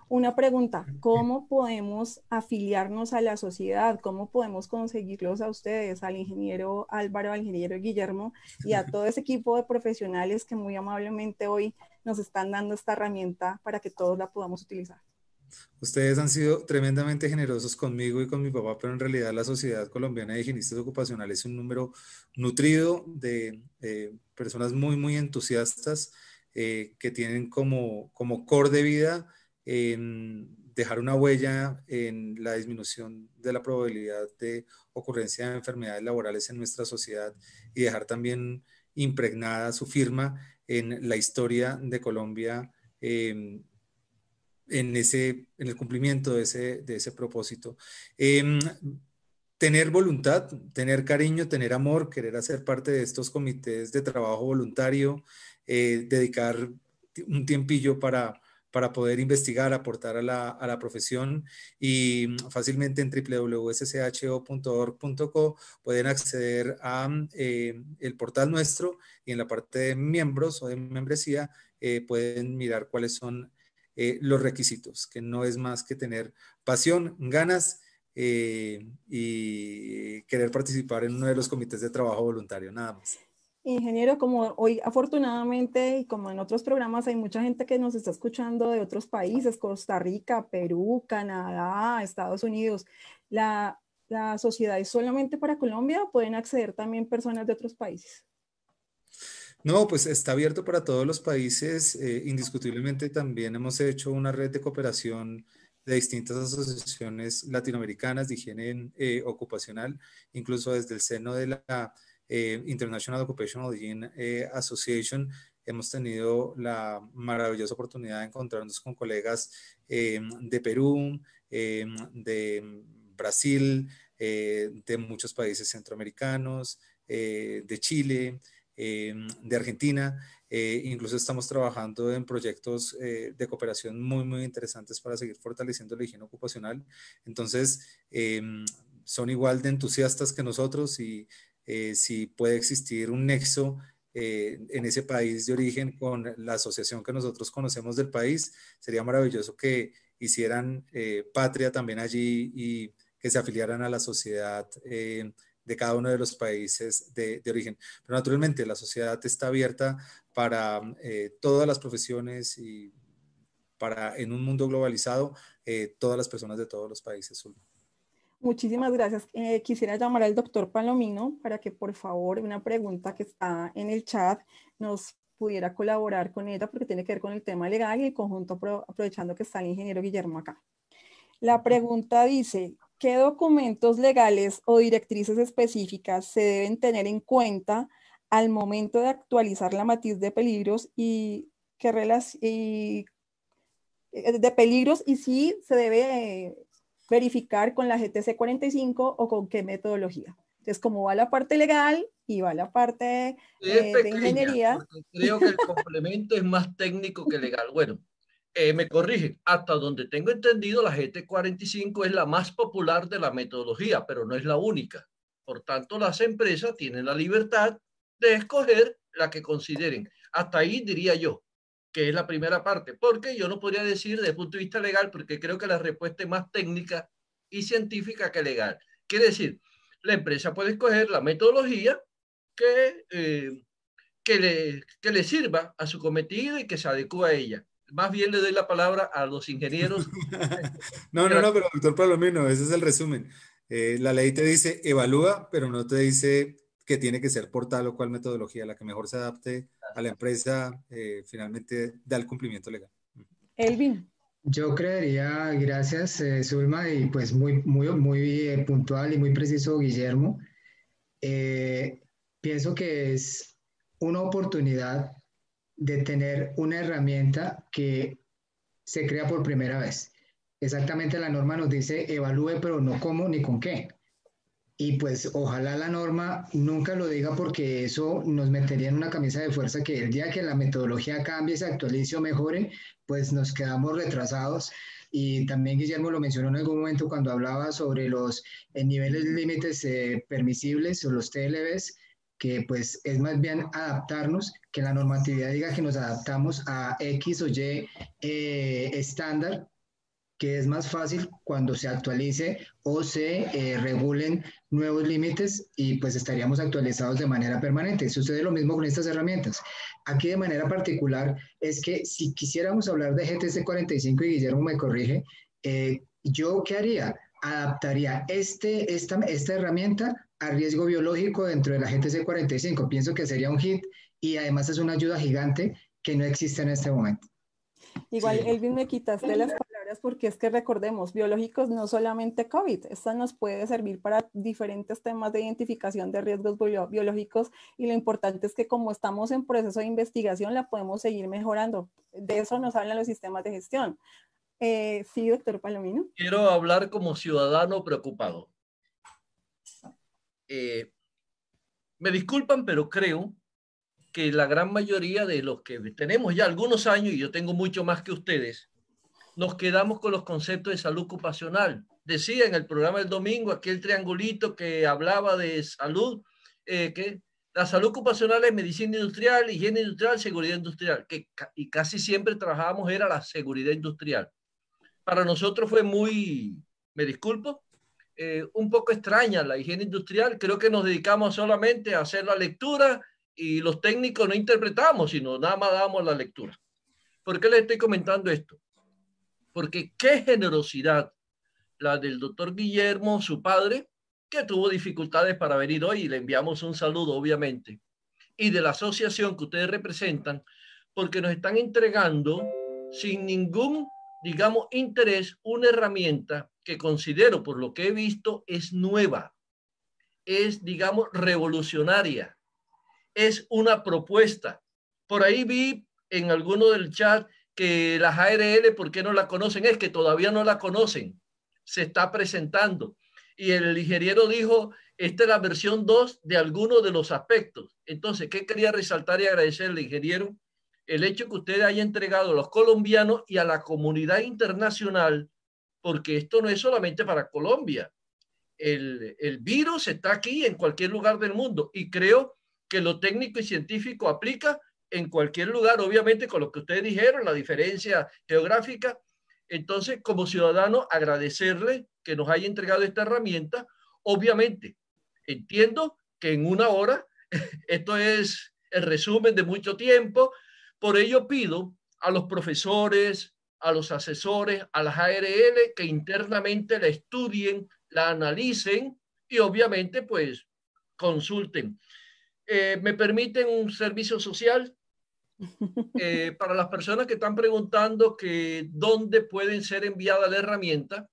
Una pregunta, ¿cómo podemos afiliarnos a la sociedad? ¿Cómo podemos conseguirlos a ustedes, al ingeniero Álvaro, al ingeniero Guillermo y a todo ese equipo de profesionales que muy amablemente hoy nos están dando esta herramienta para que todos la podamos utilizar? Ustedes han sido tremendamente generosos conmigo y con mi papá, pero en realidad la Sociedad Colombiana de Higienistas Ocupacionales es un número nutrido de eh, personas muy, muy entusiastas eh, que tienen como, como core de vida dejar una huella en la disminución de la probabilidad de ocurrencia de enfermedades laborales en nuestra sociedad y dejar también impregnada su firma en la historia de Colombia em, en, ese, en el cumplimiento de ese, de ese propósito. Em, tener voluntad, tener cariño, tener amor, querer hacer parte de estos comités de trabajo voluntario, eh, dedicar un tiempillo para, para poder investigar, aportar a la, a la profesión y fácilmente en www.scho.org.co pueden acceder a eh, el portal nuestro y en la parte de miembros o de membresía eh, pueden mirar cuáles son eh, los requisitos, que no es más que tener pasión, ganas eh, y querer participar en uno de los comités de trabajo voluntario, nada más. Ingeniero, como hoy afortunadamente y como en otros programas hay mucha gente que nos está escuchando de otros países, Costa Rica, Perú, Canadá, Estados Unidos, ¿la, la sociedad es solamente para Colombia pueden acceder también personas de otros países? No, pues está abierto para todos los países. Eh, indiscutiblemente también hemos hecho una red de cooperación de distintas asociaciones latinoamericanas de higiene eh, ocupacional, incluso desde el seno de la eh, International Occupational Hygiene Association. Hemos tenido la maravillosa oportunidad de encontrarnos con colegas de Perú, de Brasil, de muchos países centroamericanos, de Chile, eh, de Argentina. Eh, incluso estamos trabajando en proyectos eh, de cooperación muy, muy interesantes para seguir fortaleciendo la higiene ocupacional. Entonces, son igual de entusiastas que nosotros y si puede existir un nexo en ese país de origen con la asociación que nosotros conocemos del país, sería maravilloso que hicieran patria también allí y que se afiliaran a la sociedad de cada uno de los países de, origen. Pero naturalmente la sociedad está abierta para eh, todas las profesiones y para en un mundo globalizado eh, todas las personas de todos los países. Muchísimas gracias. Eh, quisiera llamar al doctor Palomino para que por favor una pregunta que está en el chat nos pudiera colaborar con ella porque tiene que ver con el tema legal y el conjunto aprovechando que está el ingeniero Guillermo acá. La pregunta dice, ¿qué documentos legales o directrices específicas se deben tener en cuenta al momento de actualizar la matiz de peligros y qué y, eh, de peligros y si se debe verificar con la GTC 45 o con qué metodología? Entonces, como va la parte legal y va la parte eh, de ingeniería. Creo que el complemento es más técnico que legal. Bueno, eh, me corrige, hasta donde tengo entendido, la GT45 es la más popular de la metodología, pero no es la única. Por tanto, las empresas tienen la libertad de escoger la que consideren. Hasta ahí diría yo que es la primera parte, porque yo no podría decir desde el punto de vista legal, porque creo que la respuesta es más técnica y científica que legal. Quiere decir, la empresa puede escoger la metodología que, eh, que, le, que le sirva a su cometido y que se adecue a ella. Más bien le doy la palabra a los ingenieros. no, no, no, pero doctor Palomino, ese es el resumen. Eh, la ley te dice evalúa, pero no te dice que tiene que ser por tal o cual metodología, la que mejor se adapte a la empresa, eh, finalmente da el cumplimiento legal. Elvin. Yo creería, gracias eh, Zulma, y pues muy, muy, muy eh, puntual y muy preciso Guillermo. pienso que es una oportunidad de tener una herramienta que se crea por primera vez. Exactamente la norma nos dice evalúe, pero no cómo ni con qué. Y pues ojalá la norma nunca lo diga porque eso nos metería en una camisa de fuerza que el día que la metodología cambie, se actualice o mejore, pues nos quedamos retrasados. Y también Guillermo lo mencionó en algún momento cuando hablaba sobre los eh, niveles límites eh, permisibles o los TLBs, que pues es más bien adaptarnos, que la normatividad diga que nos adaptamos a X o Y eh, estándar que es más fácil cuando se actualice o se eh, regulen nuevos límites y pues estaríamos actualizados de manera permanente. Sucede lo mismo con estas herramientas. Aquí de manera particular es que si quisiéramos hablar de GTC 45 y Guillermo me corrige, eh, ¿yo qué haría? Adaptaría este, esta, esta herramienta a riesgo biológico dentro de la GTC 45. Pienso que sería un hit y además es una ayuda gigante que no existe en este momento. Igual, Elvin, me quitaste las porque es que recordemos, biológicos no solamente COVID, esto nos puede servir para diferentes temas de identificación de riesgos biológicos y lo importante es que como estamos en proceso de investigación la podemos seguir mejorando. De eso nos hablan los sistemas de gestión. Eh, sí, doctor Palomino. Quiero hablar como ciudadano preocupado. Eh, me disculpan, pero creo que la gran mayoría de los que tenemos ya algunos años, y yo tengo mucho más que ustedes, nos quedamos con los conceptos de salud ocupacional. Decía en el programa del domingo aquel triangulito que hablaba de salud, eh, que la salud ocupacional es medicina industrial, higiene industrial, seguridad industrial, que y casi siempre trabajábamos era la seguridad industrial. Para nosotros fue muy, me disculpo, eh, un poco extraña la higiene industrial. Creo que nos dedicamos solamente a hacer la lectura y los técnicos no interpretamos, sino nada más damos la lectura. ¿Por qué les estoy comentando esto? porque qué generosidad la del doctor Guillermo, su padre, que tuvo dificultades para venir hoy y le enviamos un saludo, obviamente, y de la asociación que ustedes representan, porque nos están entregando sin ningún, digamos, interés una herramienta que considero, por lo que he visto, es nueva, es, digamos, revolucionaria, es una propuesta. Por ahí vi en alguno del chat que las ARL, ¿por qué no la conocen? Es que todavía no la conocen. Se está presentando. Y el ingeniero dijo, esta es la versión 2 de algunos de los aspectos. Entonces, ¿qué quería resaltar y agradecerle, ingeniero? El hecho que usted haya entregado a los colombianos y a la comunidad internacional, porque esto no es solamente para Colombia. El, el virus está aquí en cualquier lugar del mundo y creo que lo técnico y científico aplica en cualquier lugar, obviamente con lo que ustedes dijeron, la diferencia geográfica. Entonces, como ciudadano, agradecerle que nos haya entregado esta herramienta. Obviamente, entiendo que en una hora, esto es el resumen de mucho tiempo, por ello pido a los profesores, a los asesores, a las ARL, que internamente la estudien, la analicen y obviamente pues consulten. Eh, ¿Me permiten un servicio social? Eh, para las personas que están preguntando que dónde pueden ser enviada la herramienta,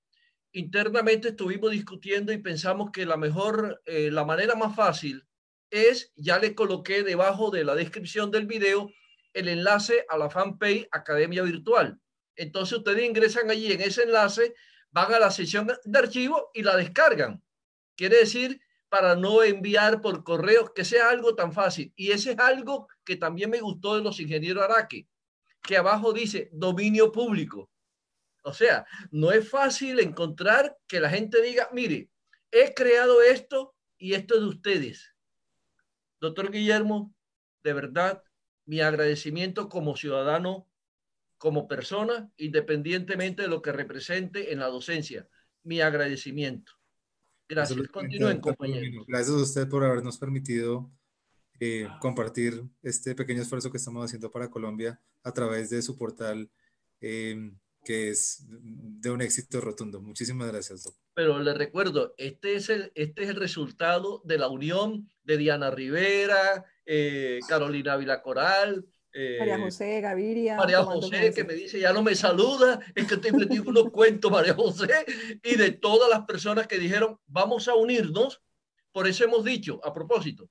internamente estuvimos discutiendo y pensamos que la mejor, eh, la manera más fácil es, ya le coloqué debajo de la descripción del video el enlace a la fanpage Academia Virtual. Entonces ustedes ingresan allí en ese enlace, van a la sesión de archivo y la descargan. Quiere decir para no enviar por correo, que sea algo tan fácil. Y ese es algo que también me gustó de los ingenieros Araque, que abajo dice dominio público. O sea, no es fácil encontrar que la gente diga, mire, he creado esto y esto es de ustedes. Doctor Guillermo, de verdad, mi agradecimiento como ciudadano, como persona, independientemente de lo que represente en la docencia. Mi agradecimiento. Gracias. Continúen, compañeros. Gracias a usted por habernos permitido eh, compartir este pequeño esfuerzo que estamos haciendo para Colombia a través de su portal, eh, que es de un éxito rotundo. Muchísimas gracias, doctor. Pero le recuerdo, este es el, este es el resultado de la unión de Diana Rivera, eh, Carolina Vilacoral, eh, María José Gaviria. María José, que me dice, ya no me saluda, es que estoy metiendo unos cuentos, María José, y de todas las personas que dijeron, vamos a unirnos. Por eso hemos dicho, a propósito,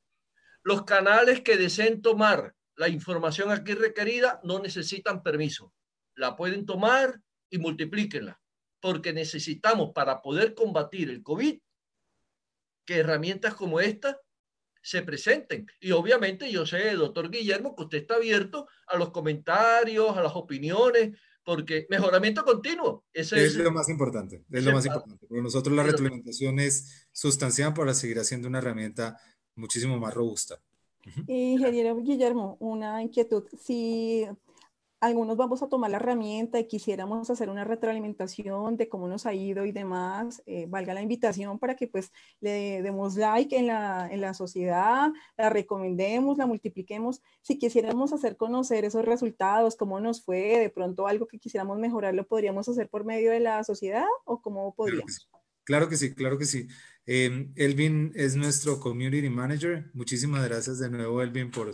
los canales que deseen tomar la información aquí requerida no necesitan permiso. La pueden tomar y multiplíquenla, porque necesitamos para poder combatir el COVID que herramientas como esta se presenten. Y obviamente yo sé, doctor Guillermo, que usted está abierto a los comentarios, a las opiniones, porque mejoramiento continuo. Ese es, lo más importante, es lo más importante. Para nosotros la retroalimentación es sustancial para seguir haciendo una herramienta muchísimo más robusta. Ingeniero Guillermo, una inquietud. Si algunos vamos a tomar la herramienta y quisiéramos hacer una retroalimentación de cómo nos ha ido y demás, eh, valga la invitación para que pues le demos like en la, en la sociedad, la recomendemos, la multipliquemos. Si quisiéramos hacer conocer esos resultados, cómo nos fue, de pronto algo que quisiéramos mejorar, ¿lo podríamos hacer por medio de la sociedad o cómo podríamos? Claro que sí, claro que sí. Em, Elvin es nuestro Community Manager. Muchísimas gracias de nuevo, Elvin, por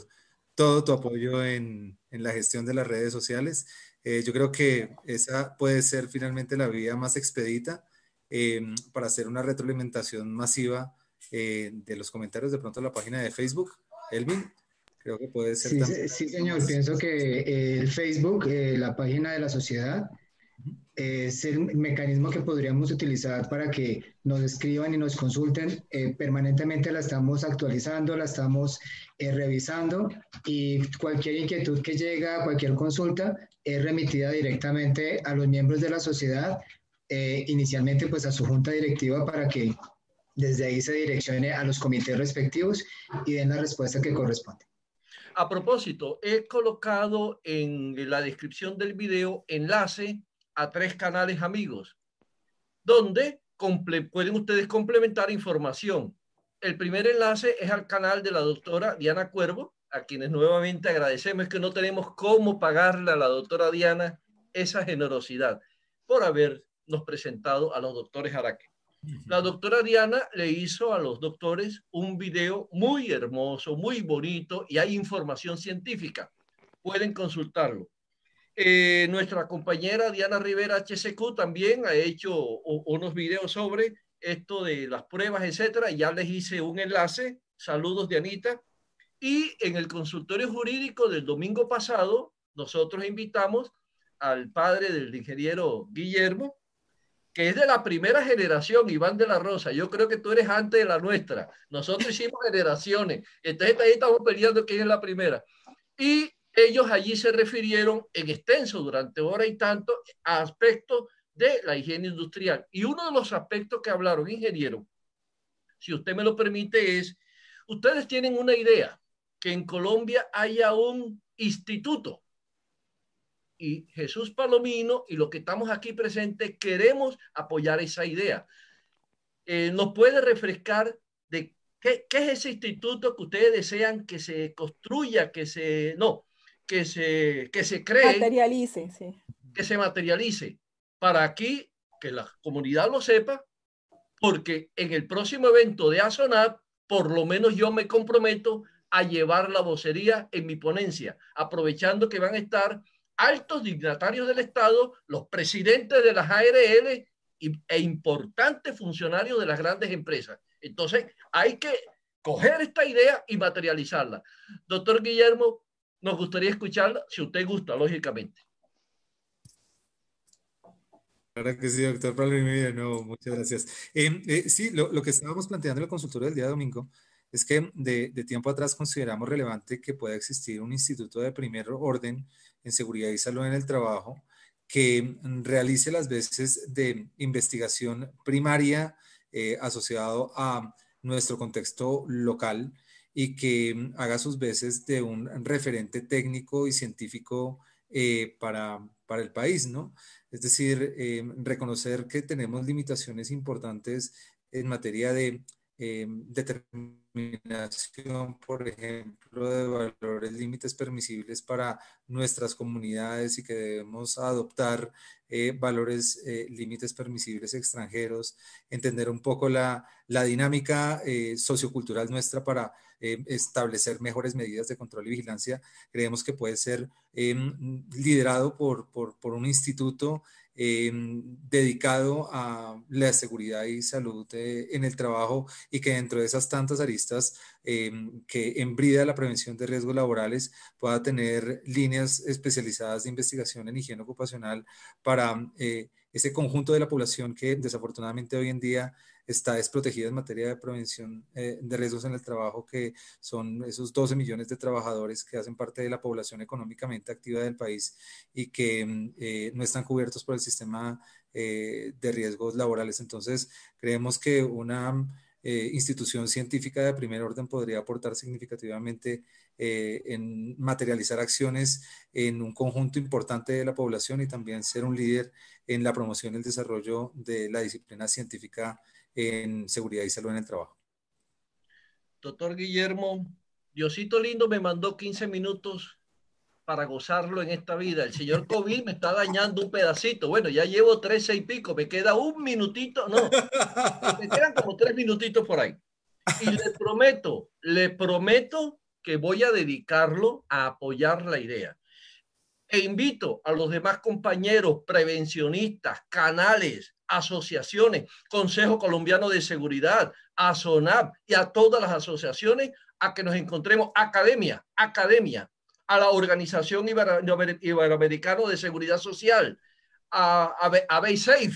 todo tu apoyo en, en la gestión de las redes sociales. Eh, yo creo que esa puede ser finalmente la vía más expedita eh, para hacer una retroalimentación masiva eh, de los comentarios de pronto a la página de Facebook. Elvin, creo que puede ser. Sí, sí señor, pienso que el Facebook, la página de la sociedad, es el mecanismo que podríamos utilizar para que nos escriban y nos consulten. Eh, permanentemente la estamos actualizando, la estamos eh, revisando y cualquier inquietud que llega, cualquier consulta es remitida directamente a los miembros de la sociedad, eh, inicialmente pues a su junta directiva para que desde ahí se direccione a los comités respectivos y den la respuesta que corresponde. A propósito, he colocado en la descripción del video enlace a tres canales amigos, donde pueden ustedes complementar información. El primer enlace es al canal de la doctora Diana Cuervo, a quienes nuevamente agradecemos que no tenemos cómo pagarle a la doctora Diana esa generosidad por habernos presentado a los doctores Araque. La doctora Diana le hizo a los doctores un video muy hermoso, muy bonito y hay información científica. Pueden consultarlo. Eh, nuestra compañera Diana Rivera HCQ también ha hecho unos videos sobre esto de las pruebas, etcétera. Ya les hice un enlace. Saludos, Dianita. Y en el consultorio jurídico del domingo pasado, nosotros invitamos al padre del ingeniero Guillermo, que es de la primera generación, Iván de la Rosa. Yo creo que tú eres antes de la nuestra. Nosotros hicimos generaciones. Entonces ahí estamos peleando quién es la primera. Y ellos allí se refirieron en extenso durante hora y tanto a aspectos de la higiene industrial. Y uno de los aspectos que hablaron, ingeniero, si usted me lo permite, es, ustedes tienen una idea, que en Colombia haya un instituto. Y Jesús Palomino y los que estamos aquí presentes queremos apoyar esa idea. Eh, ¿Nos puede refrescar de qué, qué es ese instituto que ustedes desean que se construya, que se... No, que se, que se cree. Materialice, sí. Que se materialice. Para aquí, que la comunidad lo sepa, porque en el próximo evento de ASONAP, por lo menos yo me comprometo a llevar la vocería en mi ponencia, aprovechando que van a estar altos dignatarios del Estado, los presidentes de las ARL e importantes funcionarios de las grandes empresas. Entonces, hay que coger esta idea y materializarla. Doctor Guillermo, nos gustaría escucharla, si usted gusta, lógicamente. Claro que sí, doctor Palomino, no, muchas gracias. Eh, eh, sí, lo, que estábamos planteando en el consultorio del día domingo es que de, tiempo atrás consideramos relevante que pueda existir un instituto de primer orden en seguridad y salud en el trabajo que realice las veces de investigación primaria eh, asociado a nuestro contexto local y que haga sus veces de un referente técnico y científico eh, para, para, el país, ¿no? Es decir, eh, reconocer que tenemos limitaciones importantes en materia de eh, determinación, por ejemplo, de valores límites permisibles para nuestras comunidades y que debemos adoptar eh, valores eh, límites permisibles extranjeros, entender un poco la, la dinámica sociocultural nuestra para establecer mejores medidas de control y vigilancia, creemos que puede ser liderado por, por, por un instituto Em, dedicado a la seguridad y salud eh, en el trabajo y que dentro de esas tantas aristas em, que embrida la prevención de riesgos laborales pueda tener líneas especializadas de investigación en higiene ocupacional para eh, ese conjunto de la población que desafortunadamente hoy en día está desprotegida en materia de prevención eh, de riesgos en el trabajo, que son esos 12 millones de trabajadores que hacen parte de la población económicamente activa del país y que mm, eh, no están cubiertos por el sistema eh, de riesgos laborales. Entonces, creemos que una institución científica de primer orden podría aportar significativamente en materializar acciones en un conjunto importante de la población y también ser un líder en la promoción y el desarrollo de la disciplina científica en seguridad y salud en el trabajo. Doctor Guillermo, Diosito Lindo me mandó 15 minutos para gozarlo en esta vida. El señor COVID me está dañando un pedacito. Bueno, ya llevo 13 y pico, me queda un minutito, no, me quedan como tres minutitos por ahí. Y le prometo, le prometo que voy a dedicarlo a apoyar la idea. E invito a los demás compañeros prevencionistas, canales, asociaciones, Consejo Colombiano de Seguridad, a SONAP y a todas las asociaciones a que nos encontremos academia, academia, a la Organización Iberoamericana de Seguridad Social, a, a, a BaySafe,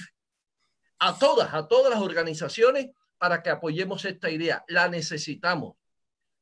a todas, a todas las organizaciones para que apoyemos esta idea. La necesitamos.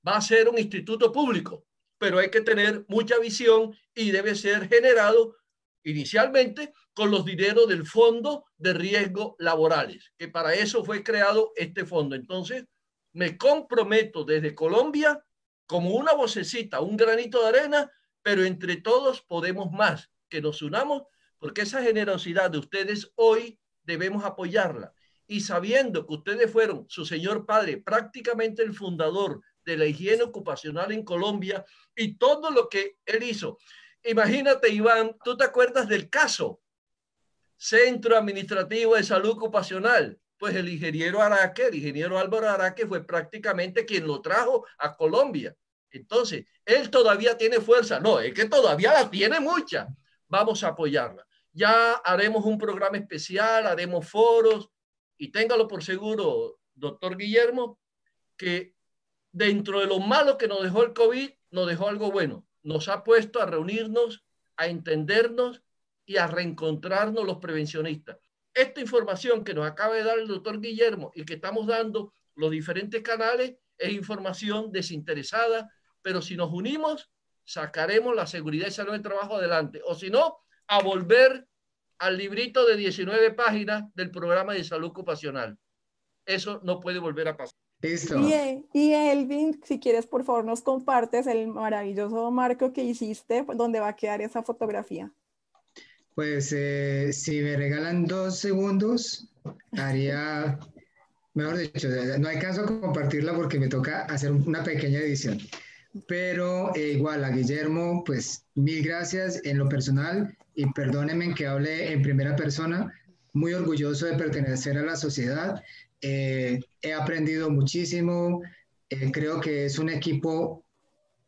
Va a ser un instituto público, pero hay que tener mucha visión y debe ser generado inicialmente con los dineros del Fondo de Riesgo Laborales, que para eso fue creado este fondo. Entonces, me comprometo desde Colombia como una vocecita, un granito de arena, pero entre todos podemos más, que nos unamos, porque esa generosidad de ustedes hoy debemos apoyarla. Y sabiendo que ustedes fueron su señor padre, prácticamente el fundador de la higiene ocupacional en Colombia y todo lo que él hizo. Imagínate, Iván, ¿tú te acuerdas del caso? Centro Administrativo de Salud Ocupacional. Pues el ingeniero Araque, el ingeniero Álvaro Araque fue prácticamente quien lo trajo a Colombia. Entonces, él todavía tiene fuerza. No, es que todavía la tiene mucha. Vamos a apoyarla. Ya haremos un programa especial, haremos foros y téngalo por seguro, doctor Guillermo, que dentro de lo malo que nos dejó el COVID, nos dejó algo bueno nos ha puesto a reunirnos, a entendernos y a reencontrarnos los prevencionistas. Esta información que nos acaba de dar el doctor Guillermo y que estamos dando los diferentes canales es información desinteresada, pero si nos unimos, sacaremos la seguridad y salud del trabajo adelante. O si no, a volver al librito de 19 páginas del programa de salud ocupacional. Eso no puede volver a pasar. Y, Elvin, si quieres, por favor, nos compartes el maravilloso marco que hiciste, donde va a quedar esa fotografía. Pues eh, si me regalan dos segundos, haría, mejor dicho, no alcanzo a compartirla porque me toca hacer una pequeña edición. Pero eh, igual a Guillermo, pues mil gracias en lo personal y perdónenme que hable en primera persona, muy orgulloso de pertenecer a la sociedad. Eh, he aprendido muchísimo, eh, creo que es un equipo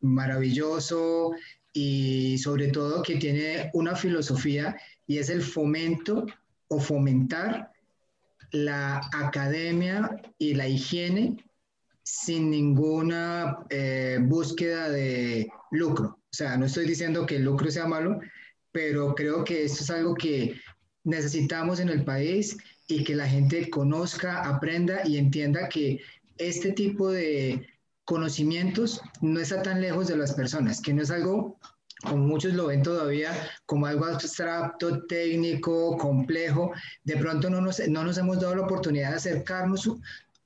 maravilloso y sobre todo que tiene una filosofía y es el fomento o fomentar la academia y la higiene sin ninguna eh, búsqueda de lucro. O sea, no estoy diciendo que el lucro sea malo, pero creo que esto es algo que necesitamos en el país y que la gente conozca, aprenda y entienda que este tipo de conocimientos no está tan lejos de las personas, que no es algo, como muchos lo ven todavía, como algo abstracto, técnico, complejo. De pronto no nos, no nos hemos dado la oportunidad de acercarnos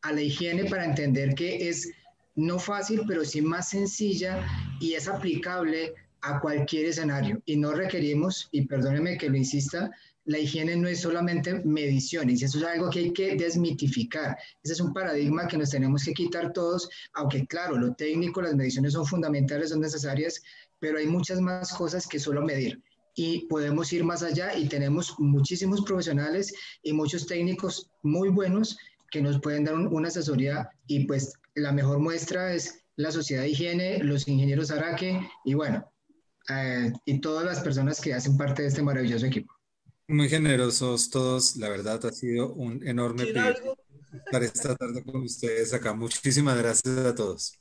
a la higiene para entender que es no fácil, pero sí más sencilla y es aplicable a cualquier escenario. Y no requerimos, y perdóneme que lo insista, la higiene no es solamente mediciones, eso es algo que hay que desmitificar. Ese es un paradigma que nos tenemos que quitar todos, aunque claro, lo técnico, las mediciones son fundamentales, son necesarias, pero hay muchas más cosas que solo medir. Y podemos ir más allá y tenemos muchísimos profesionales y muchos técnicos muy buenos que nos pueden dar una asesoría y pues la mejor muestra es la Sociedad de Higiene, los ingenieros Araque y bueno, eh, y todas las personas que hacen parte de este maravilloso equipo. Muy generosos todos, la verdad ha sido un enorme privilegio estar esta tarde con ustedes acá. Muchísimas gracias a todos.